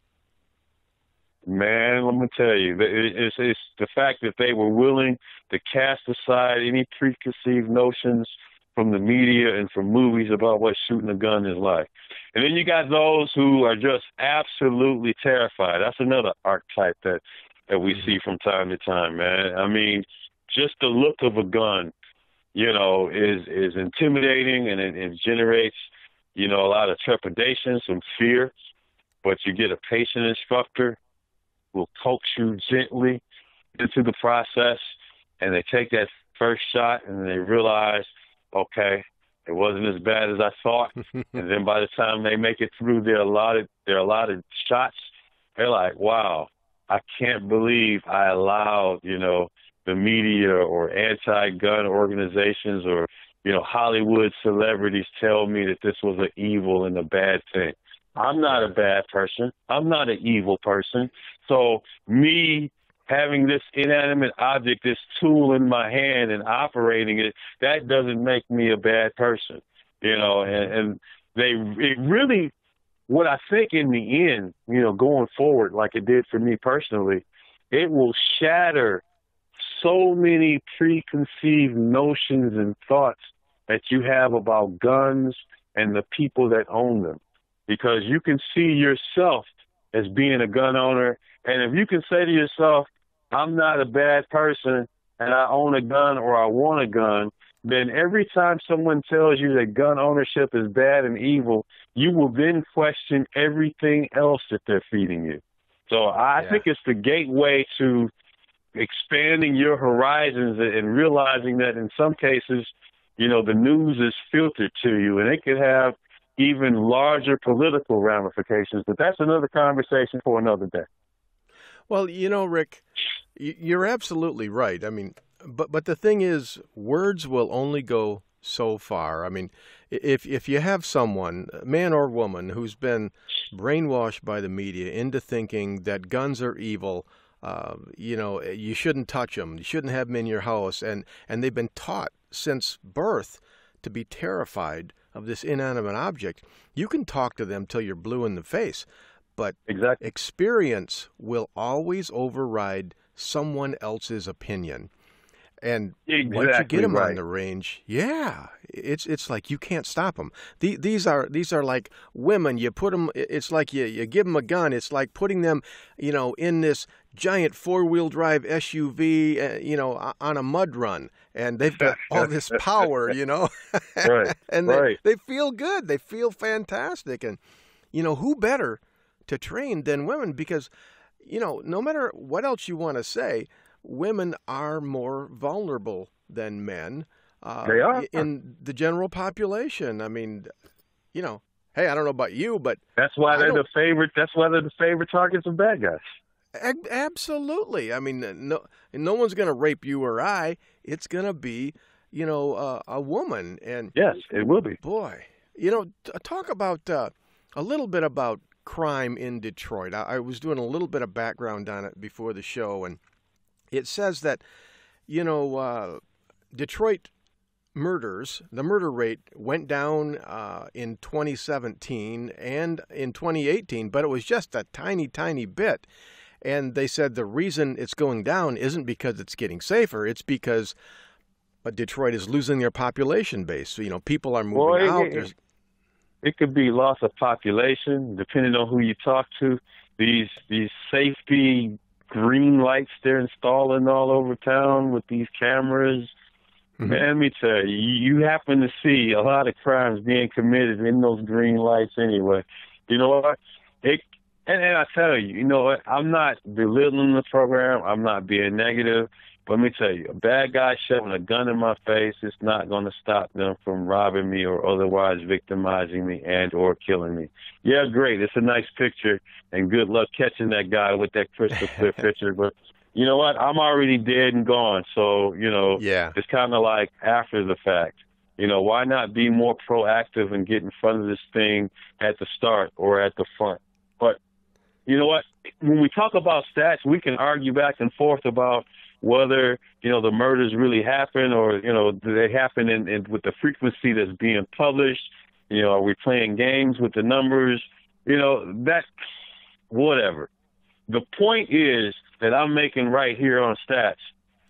Man, let me tell you, it's, it's the fact that they were willing to cast aside any preconceived notions from the media and from movies about what shooting a gun is like. And then you got those who are just absolutely terrified. That's another archetype that that we see from time to time, man. I mean, just the look of a gun, you know, is is intimidating and it, it generates, you know, a lot of trepidation, some fear. But you get a patient instructor will coax you gently into the process, and they take that first shot and they realize okay, It wasn't as bad as I thought. and then by the time they make it through their allotted their allotted shots, they're like, wow, I can't believe I allowed, you know, the media or anti-gun organizations or, you know, Hollywood celebrities tell me that this was an evil and a bad thing. I'm not a bad person. I'm not an evil person. So me having this inanimate object, this tool in my hand and operating it, that doesn't make me a bad person. You know, and, and they it really what I think in the end, you know, going forward, like it did for me personally, it will shatter so many preconceived notions and thoughts that you have about guns and the people that own them. Because you can see yourself as being a gun owner. And if you can say to yourself, I'm not a bad person and I own a gun or I want a gun, then every time someone tells you that gun ownership is bad and evil, you will then question everything else that they're feeding you. So I yeah. think it's the gateway to expanding your horizons and realizing that in some cases, you know, the news is filtered to you and it could have even larger political ramifications. But that's another conversation for another day.
Well, you know, Rick, you're absolutely right. I mean, but but the thing is, words will only go so far. I mean, if if you have someone, man or woman, who's been brainwashed by the media into thinking that guns are evil, uh, you know, you shouldn't touch them, you shouldn't have them in your house, and and they've been taught since birth to be terrified of this inanimate object. You can talk to them till you're blue in the face, but
exactly.
experience will always override someone else's opinion. And
exactly
once you get them
right.
on the range, yeah, it's it's like you can't stop them. The, these are these are like women. You put them. It's like you you give them a gun. It's like putting them, you know, in this giant four wheel drive SUV, uh, you know, on a mud run, and they've got all this power, you know,
right,
and
right.
They, they feel good. They feel fantastic, and you know who better to train than women because, you know, no matter what else you want to say women are more vulnerable than men.
Uh, they are
in the general population. I mean, you know, hey, I don't know about you, but
that's why they're the favorite. That's why they're the favorite targets of bad guys.
Absolutely. I mean, no, no one's going to rape you or I. It's going to be, you know, uh, a woman. And
yes, it will be.
Boy, you know, talk about uh, a little bit about crime in Detroit. I, I was doing a little bit of background on it before the show, and it says that, you know, uh, Detroit murders, the murder rate went down uh, in 2017 and in 2018, but it was just a tiny, tiny bit. And they said the reason it's going down isn't because it's getting safer, it's because uh, Detroit is losing their population base. So, you know, people are moving
well, it,
out.
It, it could be loss of population, depending on who you talk to. These these safety green lights they're installing all over town with these cameras. Mm-hmm. Man, let me tell you, you happen to see a lot of crimes being committed in those green lights anyway. You know what? It, and, and I tell you, you know what? I'm not belittling the program. I'm not being negative. But let me tell you, a bad guy shoving a gun in my face is not going to stop them from robbing me or otherwise victimizing me and or killing me. Yeah, great. It's a nice picture, and good luck catching that guy with that crystal clear picture. But you know what? I'm already dead and gone. So you know,
yeah,
it's kind of like after the fact. You know, why not be more proactive and get in front of this thing at the start or at the front? But you know what? When we talk about stats, we can argue back and forth about whether you know the murders really happen or you know do they happen in, in with the frequency that's being published. You know, are we playing games with the numbers? You know that whatever. The point is that I'm making right here on stats.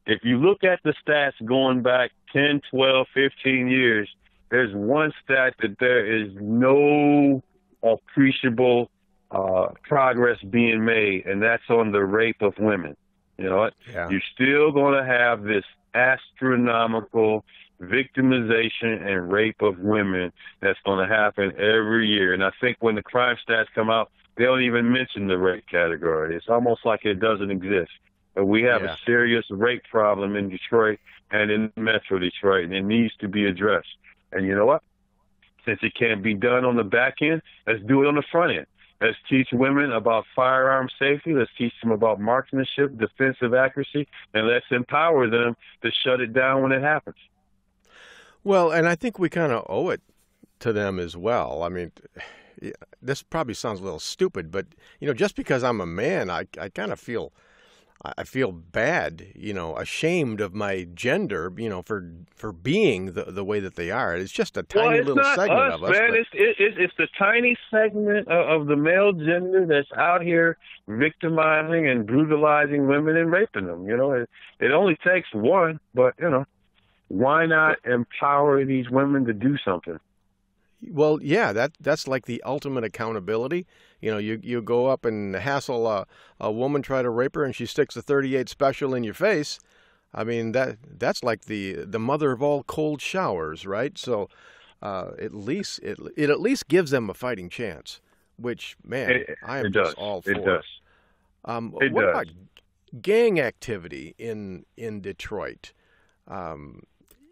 If you look at the stats going back 10, 12, 15 years, there's one stat that there is no appreciable uh, progress being made, and that's on the rape of women. You know what?
Yeah.
You're still going to have this astronomical victimization and rape of women that's going to happen every year. And I think when the crime stats come out, they don't even mention the rape category. It's almost like it doesn't exist. But we have
yeah.
a serious rape problem in Detroit and in Metro Detroit, and it needs to be addressed. And you know what? Since it can't be done on the back end, let's do it on the front end. Let's teach women about firearm safety. Let's teach them about marksmanship, defensive accuracy, and let's empower them to shut it down when it happens.
Well, and I think we kind of owe it to them as well. I mean, this probably sounds a little stupid, but you know, just because I'm a man, I I kind of feel I feel bad, you know, ashamed of my gender, you know, for for being the the way that they are. It's just a tiny
well,
little segment
us,
of us.
Man,
but...
it's it, it's the tiny segment of, of the male gender that's out here victimizing and brutalizing women and raping them. You know, it it only takes one, but you know, why not empower these women to do something?
Well, yeah, that that's like the ultimate accountability. You know, you you go up and hassle a, a woman, try to rape her, and she sticks a 38 special in your face. I mean that that's like the the mother of all cold showers, right? So uh, at least it it at least gives them a fighting chance. Which man,
it,
I am just all for.
It does.
Um,
it
what
does.
about gang activity in in Detroit? Um,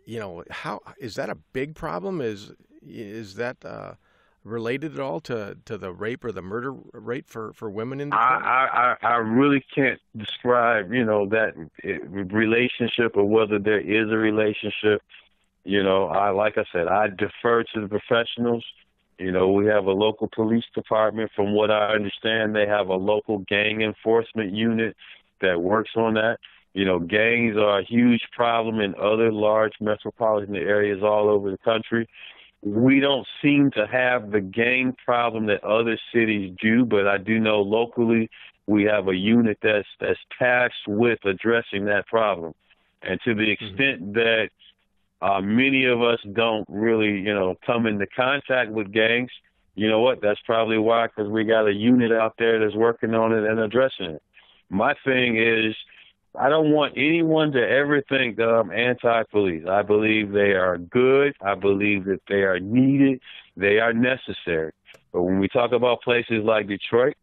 you know, how is that a big problem? Is is that uh, related at all to, to the rape or the murder rate for, for women in the
I, I I really can't describe you know that relationship or whether there is a relationship. You know, I like I said, I defer to the professionals. You know, we have a local police department. From what I understand, they have a local gang enforcement unit that works on that. You know, gangs are a huge problem in other large metropolitan areas all over the country we don't seem to have the gang problem that other cities do, but I do know locally we have a unit that's that's tasked with addressing that problem. And to the extent that uh, many of us don't really, you know, come into contact with gangs, you know what? That's probably why, because we got a unit out there that's working on it and addressing it. My thing is I don't want anyone to ever think that I'm anti-police. I believe they are good. I believe that they are needed. They are necessary. But when we talk about places like Detroit,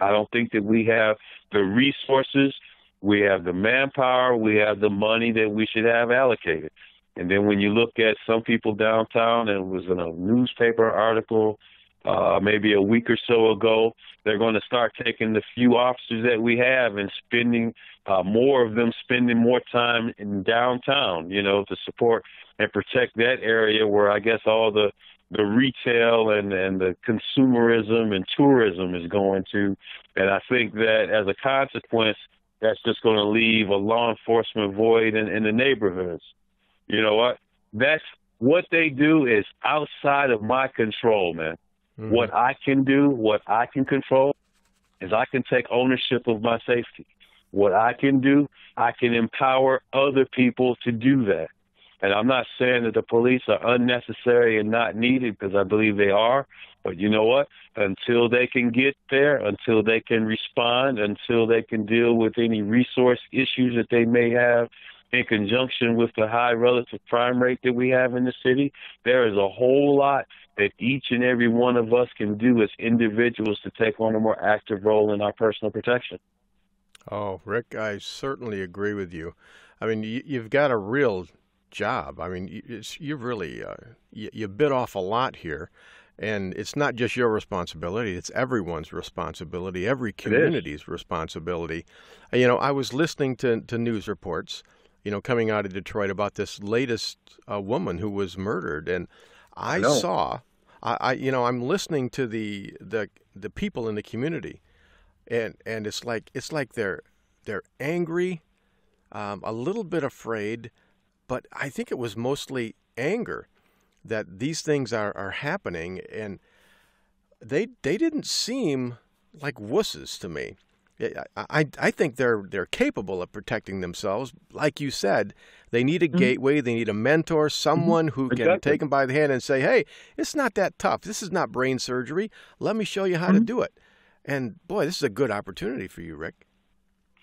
I don't think that we have the resources, we have the manpower, we have the money that we should have allocated. And then when you look at some people downtown, it was in a newspaper article uh, maybe a week or so ago. They're going to start taking the few officers that we have and spending uh, more of them spending more time in downtown, you know, to support and protect that area where I guess all the the retail and and the consumerism and tourism is going to. And I think that as a consequence, that's just going to leave a law enforcement void in, in the neighborhoods. You know what? That's what they do is outside of my control, man. Mm-hmm. What I can do, what I can control, is I can take ownership of my safety. What I can do, I can empower other people to do that. And I'm not saying that the police are unnecessary and not needed because I believe they are. But you know what? Until they can get there, until they can respond, until they can deal with any resource issues that they may have in conjunction with the high relative crime rate that we have in the city, there is a whole lot that each and every one of us can do as individuals to take on a more active role in our personal protection.
Oh, Rick, I certainly agree with you. I mean, you, have got a real job. I mean, you, you really uh, you, you bit off a lot here, and it's not just your responsibility; it's everyone's responsibility, every community's responsibility. You know, I was listening to to news reports, you know, coming out of Detroit about this latest uh, woman who was murdered, and I,
I
saw, I, I, you know, I'm listening to the the the people in the community, and and it's like it's like they're they're angry, um, a little bit afraid, but I think it was mostly anger that these things are are happening, and they they didn't seem like wusses to me. I, I think they're they're capable of protecting themselves. Like you said, they need a mm-hmm. gateway, they need a mentor, mm-hmm. someone who can take them by the hand and say, "Hey, it's not that tough. This is not brain surgery. Let me show you how mm-hmm. to do it." And boy, this is a good opportunity for you, Rick.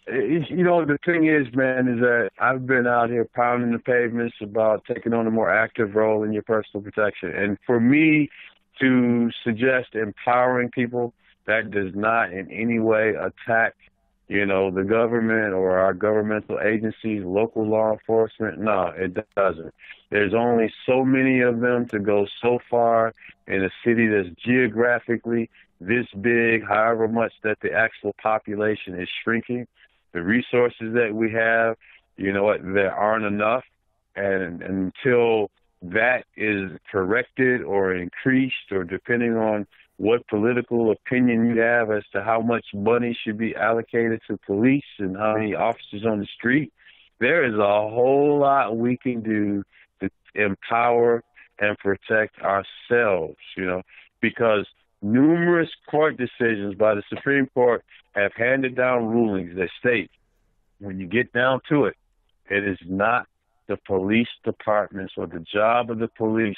You know, the thing is, man, is that I've been out here pounding the pavements about taking on a more active role in your personal protection. And for me to suggest empowering people that does not in any way attack you know, the government or our governmental agencies, local law enforcement. No, it doesn't. There's only so many of them to go so far in a city that's geographically this big, however much that the actual population is shrinking. The resources that we have, you know what, there aren't enough. And, and until that is corrected or increased or depending on what political opinion you have as to how much money should be allocated to police and how many officers on the street. There is a whole lot we can do to empower and protect ourselves, you know, because numerous court decisions by the Supreme Court have handed down rulings that state when you get down to it, it is not the police departments or the job of the police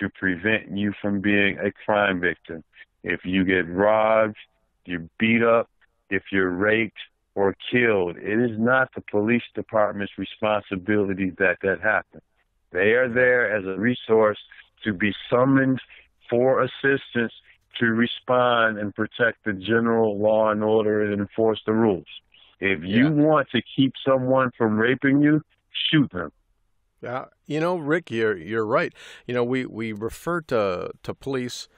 to prevent you from being a crime victim. If you get robbed, you're beat up, if you're raped or killed, it is not the police department's responsibility that that happens. They are there as a resource to be summoned for assistance to respond and protect the general law and order and enforce the rules. If you yeah. want to keep someone from raping you, shoot them.
Yeah, you know, Rick, you're you're right. You know, we we refer to to police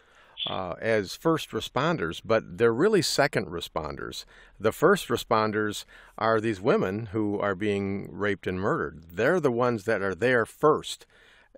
uh, as first responders, but they're really second responders. The first responders are these women who are being raped and murdered. They're the ones that are there first.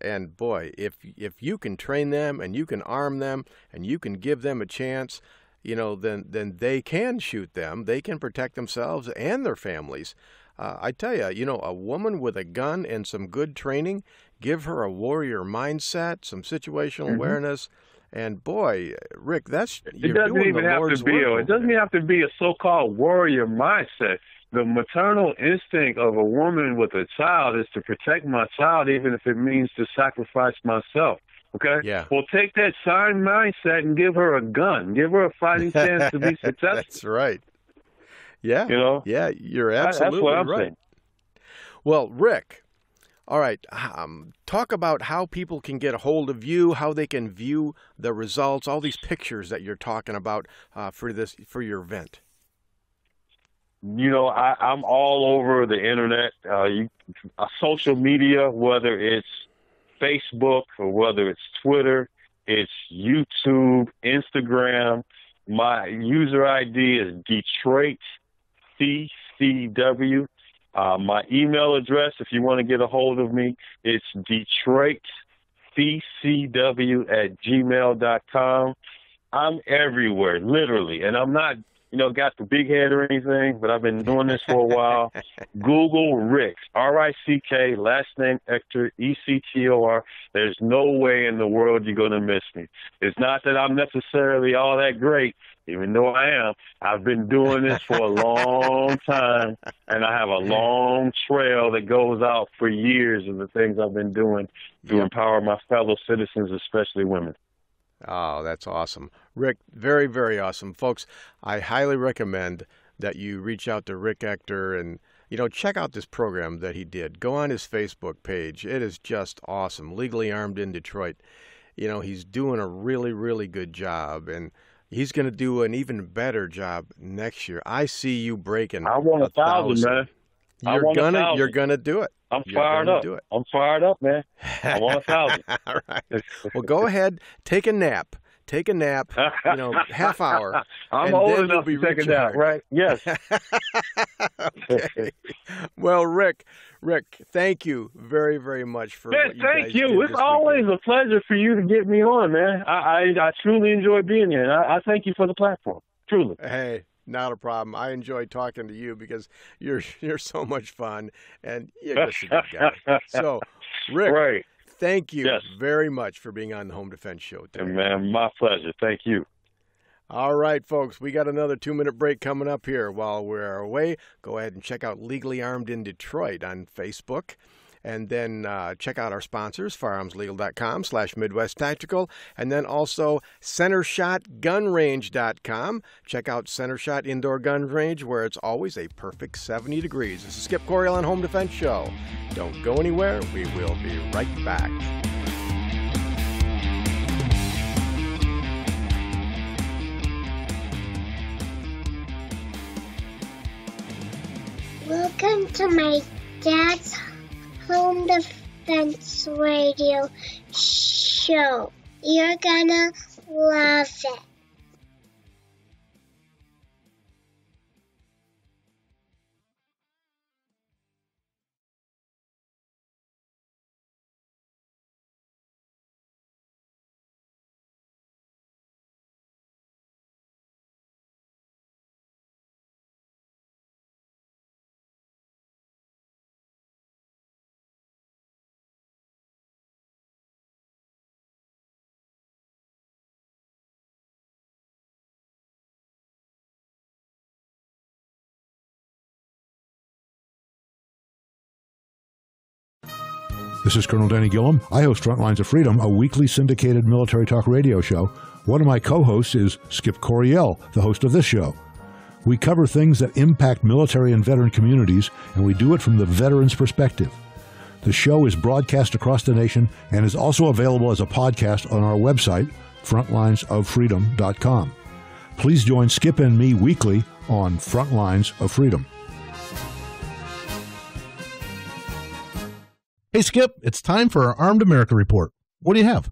And boy, if if you can train them and you can arm them and you can give them a chance, you know, then then they can shoot them. They can protect themselves and their families. Uh, I tell you, you know, a woman with a gun and some good training, give her a warrior mindset, some situational mm-hmm. awareness, and boy, Rick, that's
it doesn't even have
Lord's
to be. A, it doesn't have to be a so-called warrior mindset. The maternal instinct of a woman with a child is to protect my child, even if it means to sacrifice myself. Okay.
Yeah.
Well, take that same mindset and give her a gun. Give her a fighting chance to be successful.
That's right. Yeah.
You know.
Yeah, you're absolutely right.
Saying.
Well, Rick, all right. Um, talk about how people can get a hold of you, how they can view the results, all these pictures that you're talking about uh, for this for your event.
You know, I, I'm all over the internet, uh, you, uh, social media, whether it's Facebook or whether it's Twitter, it's YouTube, Instagram. My user ID is Detroit CCW. Uh, my email address, if you want to get a hold of me, it's detroitccw at gmail.com. I'm everywhere, literally, and I'm not, you know, got the big head or anything, but I've been doing this for a while. Google Rick, R-I-C-K, last name Ector, E-C-T-O-R. There's no way in the world you're going to miss me. It's not that I'm necessarily all that great, even though I am, I've been doing this for a long time, and I have a long trail that goes out for years of the things I've been doing to empower my fellow citizens, especially women.
Oh, that's awesome. Rick, very, very awesome. Folks, I highly recommend that you reach out to Rick Ector and you know, check out this program that he did. Go on his Facebook page. It is just awesome. Legally Armed in Detroit. You know, he's doing a really, really good job. And he's going to do an even better job next year. I see you breaking.
I want a, thousand, thousand, man.
You're gonna, you're gonna do it.
I'm you're fired up. Do it. I'm fired up, man. I want a thousand.
All right. Well, go ahead, take a nap. Take a nap. You know, half hour.
I'm old enough to take a nap, right? Yes.
okay. Well, Rick, Rick, thank you very, very much for.
Man,
you
thank you. It's always weekend. a pleasure for you to get me on, man. I I, I truly enjoy being here, and I, I thank you for the platform. Truly.
Hey, not a problem. I enjoy talking to you because you're you're so much fun and you're just a good guy. So, Rick,
right.
thank you
yes.
very much for being on the Home Defense Show today.
Man, my pleasure. Thank you.
All right, folks, we got another two minute break coming up here. While we're away, go ahead and check out Legally Armed in Detroit on Facebook. And then uh, check out our sponsors, firearmslegal.com slash Midwest Tactical. And then also centershotgunrange.com. Check out Centershot Indoor Gun Range, where it's always a perfect 70 degrees. This is Skip Coryell on Home Defense Show. Don't go anywhere. We will be right back.
Welcome to my dad's home defense radio show. You're gonna love it.
This is Colonel Danny Gillum. I host Frontlines of Freedom, a weekly syndicated military talk radio show. One of my co hosts is Skip Coryell, the host of this show. We cover things that impact military and veteran communities, and we do it from the veteran's perspective. The show is broadcast across the nation and is also available as a podcast on our website, frontlinesoffreedom.com. Please join Skip and me weekly on Frontlines of Freedom.
Hey, Skip, it's time for our Armed America Report. What do you have?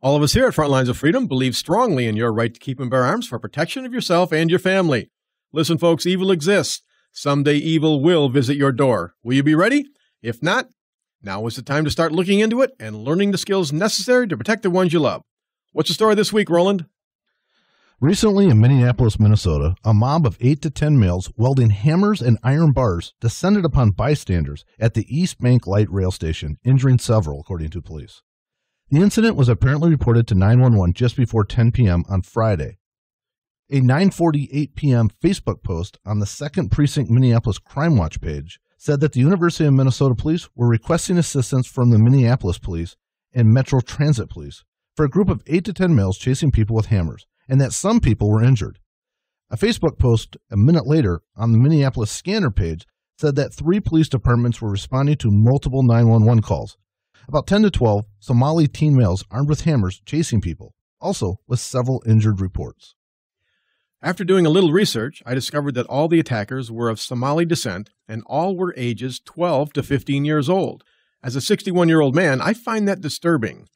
All of us here at Frontlines of Freedom believe strongly in your right to keep and bear arms for protection of yourself and your family. Listen, folks, evil exists. Someday evil will visit your door. Will you be ready? If not, now is the time to start looking into it and learning the skills necessary to protect the ones you love. What's the story this week, Roland?
Recently in Minneapolis, Minnesota, a mob of 8 to 10 males welding hammers and iron bars descended upon bystanders at the East Bank Light Rail Station, injuring several, according to police. The incident was apparently reported to 911 just before 10 p.m. on Friday. A 9:48 p.m. Facebook post on the 2nd Precinct Minneapolis Crime Watch page said that the University of Minnesota Police were requesting assistance from the Minneapolis Police and Metro Transit Police for a group of 8 to 10 males chasing people with hammers and that some people were injured. A Facebook post a minute later on the Minneapolis scanner page said that three police departments were responding to multiple 911 calls. About 10 to 12 Somali teen males armed with hammers chasing people, also with several injured reports.
After doing a little research, I discovered that all the attackers were of Somali descent and all were ages 12 to 15 years old. As a 61 year old man, I find that disturbing.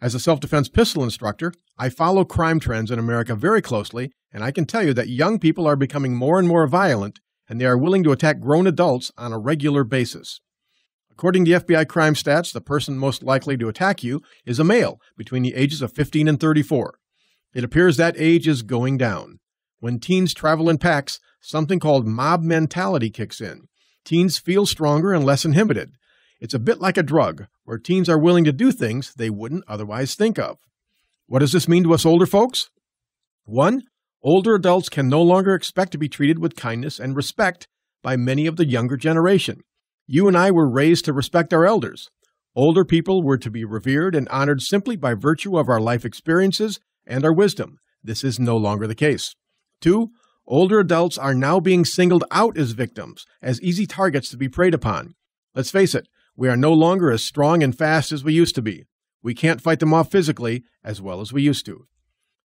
As a self defense pistol instructor, I follow crime trends in America very closely, and I can tell you that young people are becoming more and more violent, and they are willing to attack grown adults on a regular basis. According to FBI crime stats, the person most likely to attack you is a male between the ages of 15 and 34. It appears that age is going down. When teens travel in packs, something called mob mentality kicks in. Teens feel stronger and less inhibited. It's a bit like a drug, where teens are willing to do things they wouldn't otherwise think of. What does this mean to us older folks? One, older adults can no longer expect to be treated with kindness and respect by many of the younger generation. You and I were raised to respect our elders. Older people were to be revered and honored simply by virtue of our life experiences and our wisdom. This is no longer the case. Two, older adults are now being singled out as victims, as easy targets to be preyed upon. Let's face it, we are no longer as strong and fast as we used to be. We can't fight them off physically as well as we used to.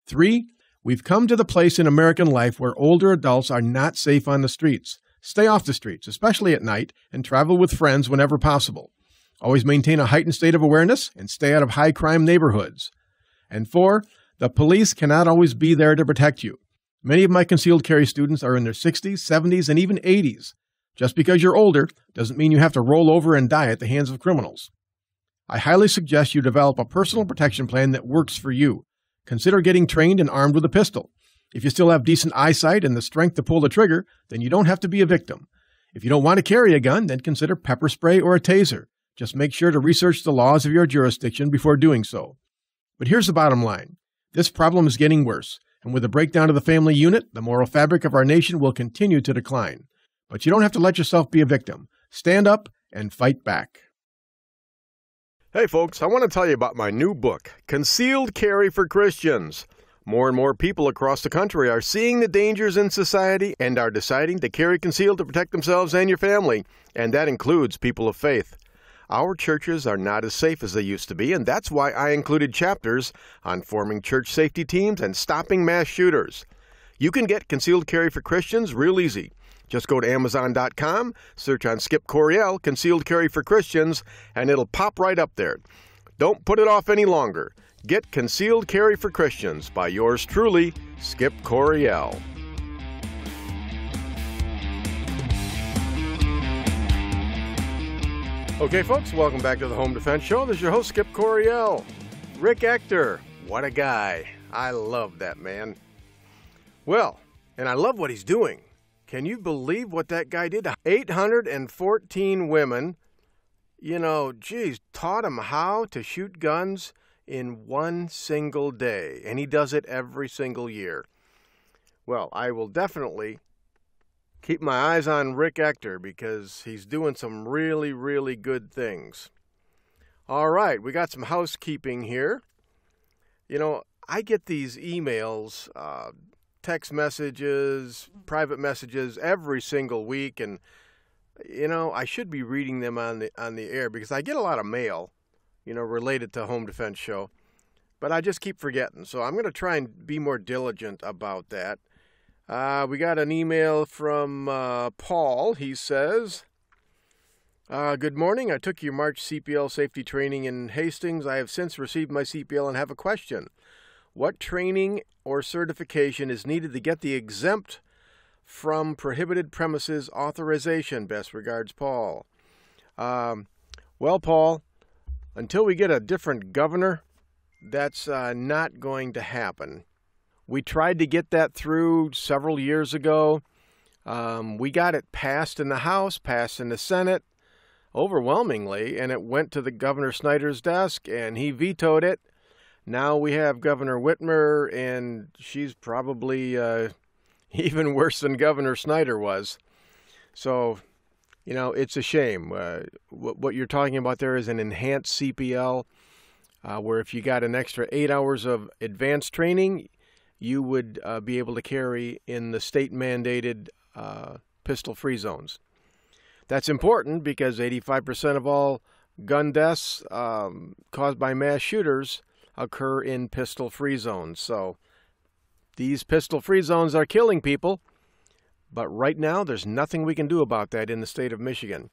Three, we've come to the place in American life where older adults are not safe on the streets. Stay off the streets, especially at night, and travel with friends whenever possible. Always maintain a heightened state of awareness and stay out of high crime neighborhoods. And four, the police cannot always be there to protect you. Many of my concealed carry students are in their 60s, 70s, and even 80s. Just because you're older doesn't mean you have to roll over and die at the hands of criminals. I highly suggest you develop a personal protection plan that works for you. Consider getting trained and armed with a pistol. If you still have decent eyesight and the strength to pull the trigger, then you don't have to be a victim. If you don't want to carry a gun, then consider pepper spray or a taser. Just make sure to research the laws of your jurisdiction before doing so. But here's the bottom line this problem is getting worse, and with the breakdown of the family unit, the moral fabric of our nation will continue to decline. But you don't have to let yourself be a victim. Stand up and fight back. Hey, folks, I want to tell you about my new book, Concealed Carry for Christians. More and more people across the country are seeing the dangers in society and are deciding to carry concealed to protect themselves and your family, and that includes people of faith. Our churches are not as safe as they used to be, and that's why I included chapters on forming church safety teams and stopping mass shooters. You can get Concealed Carry for Christians real easy. Just go to Amazon.com, search on Skip Coryell, Concealed Carry for Christians, and it'll pop right up there. Don't put it off any longer. Get Concealed Carry for Christians by yours truly, Skip Coryell. Okay, folks, welcome back to the Home Defense Show. This is your host, Skip Coryell. Rick Ector, what a guy. I love that man. Well, and I love what he's doing. Can you believe what that guy did? 814 women, you know, geez, taught him how to shoot guns in one single day. And he does it every single year. Well, I will definitely keep my eyes on Rick Ector because he's doing some really, really good things. All right, we got some housekeeping here. You know, I get these emails, uh, text messages, private messages every single week, and you know I should be reading them on the on the air because I get a lot of mail, you know, related to Home Defense Show, but I just keep forgetting. So I'm going to try and be more diligent about that. Uh, we got an email from uh, Paul. He says, uh, Good morning. I took your March CPL safety training in Hastings. I have since received my CPL and have a question. What training or certification is needed to get the exempt from prohibited premises authorization? Best regards, Paul. Um, well, Paul, until we get a different governor, that's uh, not going to happen. We tried to get that through several years ago. Um, we got it passed in the House, passed in the Senate overwhelmingly, and it went to the Governor Snyder's desk, and he vetoed it. Now we have Governor Whitmer, and she's probably uh, even worse than Governor Snyder was. So, you know, it's a shame. Uh, what, what, you're talking about there is an enhanced CPL, uh, where if you got an extra eight hours of advanced training, you would uh, be able to carry in the state mandated uh, pistol free zones. That's important because 85% of all gun deaths um, caused by mass shooters occur in pistol free zones. So these pistol free zones are killing people, but right now there's nothing we can do about that in the state of Michigan.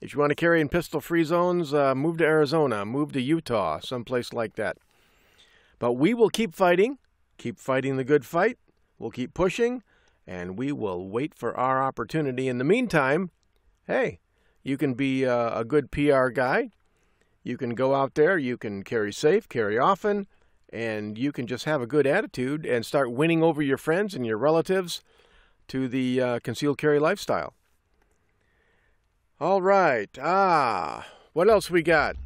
If you want to carry in pistol free zones, uh, move to Arizona, move to Utah, someplace like that. But we will keep fighting keep fighting the good fight. We'll keep pushing, and we will wait for our opportunity. In the meantime, hey, you can be a, a good PR guy. You can go out there, you can carry safe, carry often, and you can just have a good attitude and start winning over your friends and your relatives to the uh, concealed carry lifestyle. All right. Ah, what else we got?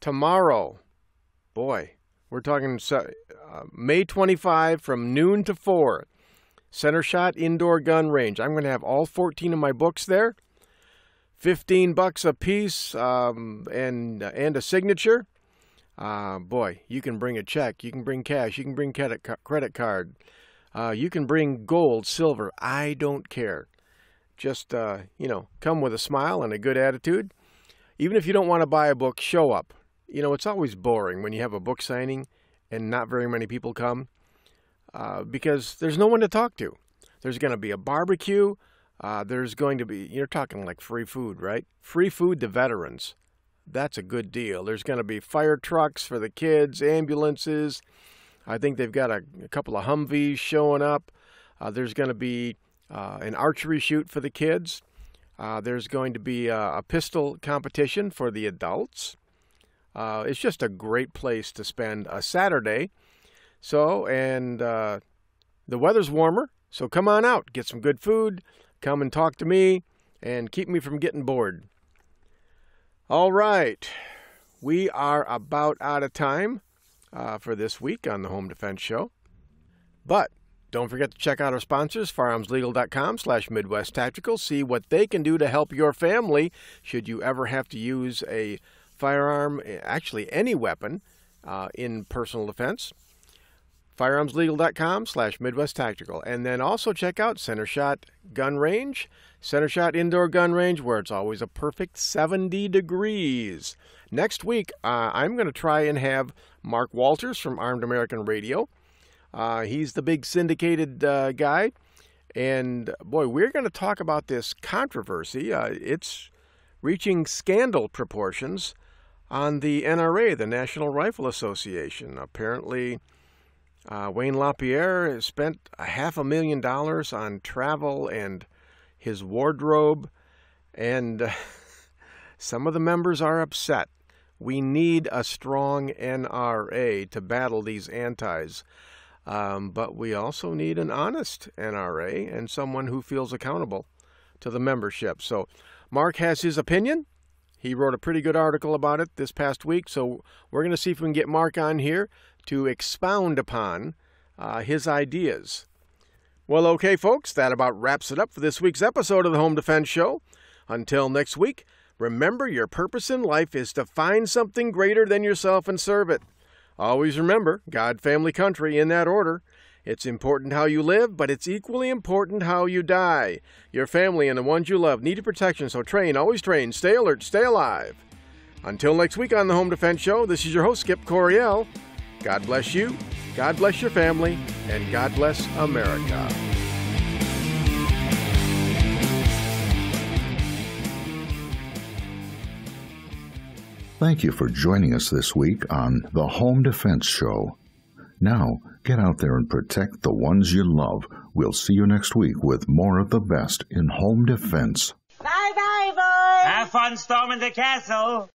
Tomorrow. Boy, we're talking uh, May 25 from noon to 4. Center Shot Indoor Gun Range. I'm going to have all 14 of my books there. 15 bucks a piece um, and uh, and a signature. Uh, boy, you can bring a check, you can bring cash, you can bring credit credit card, uh, you can bring gold, silver. I don't care. Just uh, you know, come with a smile and a good attitude. Even if you don't want to buy a book, show up. You know, it's always boring when you have a book signing and not very many people come uh, because there's no one to talk to. There's going to be a barbecue. Uh, there's going to be, you're talking like free food, right? Free food to veterans. That's a good deal. There's going to be fire trucks for the kids, ambulances. I think they've got a, a couple of Humvees showing up. Uh, there's going to be uh, an archery shoot for the kids. Uh, there's going to be a, a pistol competition for the adults. Uh, it's just a great place to spend a Saturday. So, and uh, the weather's warmer, so come on out, get some good food, come and talk to me, and keep me from getting bored. All right, we are about out of time uh, for this week on the Home Defense Show. But don't forget to check out our sponsors, firearmslegal.com slash Midwest Tactical. See what they can do to help your family should you ever have to use a firearm, actually any weapon, uh, in personal defense. Firearmslegal.com slash Midwest Tactical. And then also check out Center Shot Gun Range, Center Shot Indoor Gun Range, where it's always a perfect 70 degrees. Next week, uh, I'm going to try and have Mark Walters from Armed American Radio. Uh, he's the big syndicated uh, guy, And boy, we're going to talk about this controversy. Uh, it's reaching scandal proportions on the NRA, the National Rifle Association. Apparently, uh, Wayne LaPierre spent a half a million dollars on travel and his wardrobe, and uh, some of the members are upset. We need a strong NRA to battle these antis. Um, but we also need an honest NRA and someone who feels accountable to the membership. So, Mark has his opinion. He wrote a pretty good article about it this past week, so we're going to see if we can get Mark on here to expound upon uh, his ideas. Well, okay, folks, that about wraps it up for this week's episode of the Home Defense Show. Until next week, remember your purpose in life is to find something greater than yourself and serve it. Always remember God, family, country in that order. It's important how you live, but it's equally important how you die. Your family and the ones you love need protection, so train, always train, stay alert, stay alive. Until next week on the Home Defense Show, this is your host, Skip Coryell. God bless you, God bless your family, and God bless America.
Thank you for joining us this week on the Home Defense Show. Now, get out there and protect the ones you love. We'll see you next week with more of the best in home defense.
Bye bye, boys! Have fun storming the castle!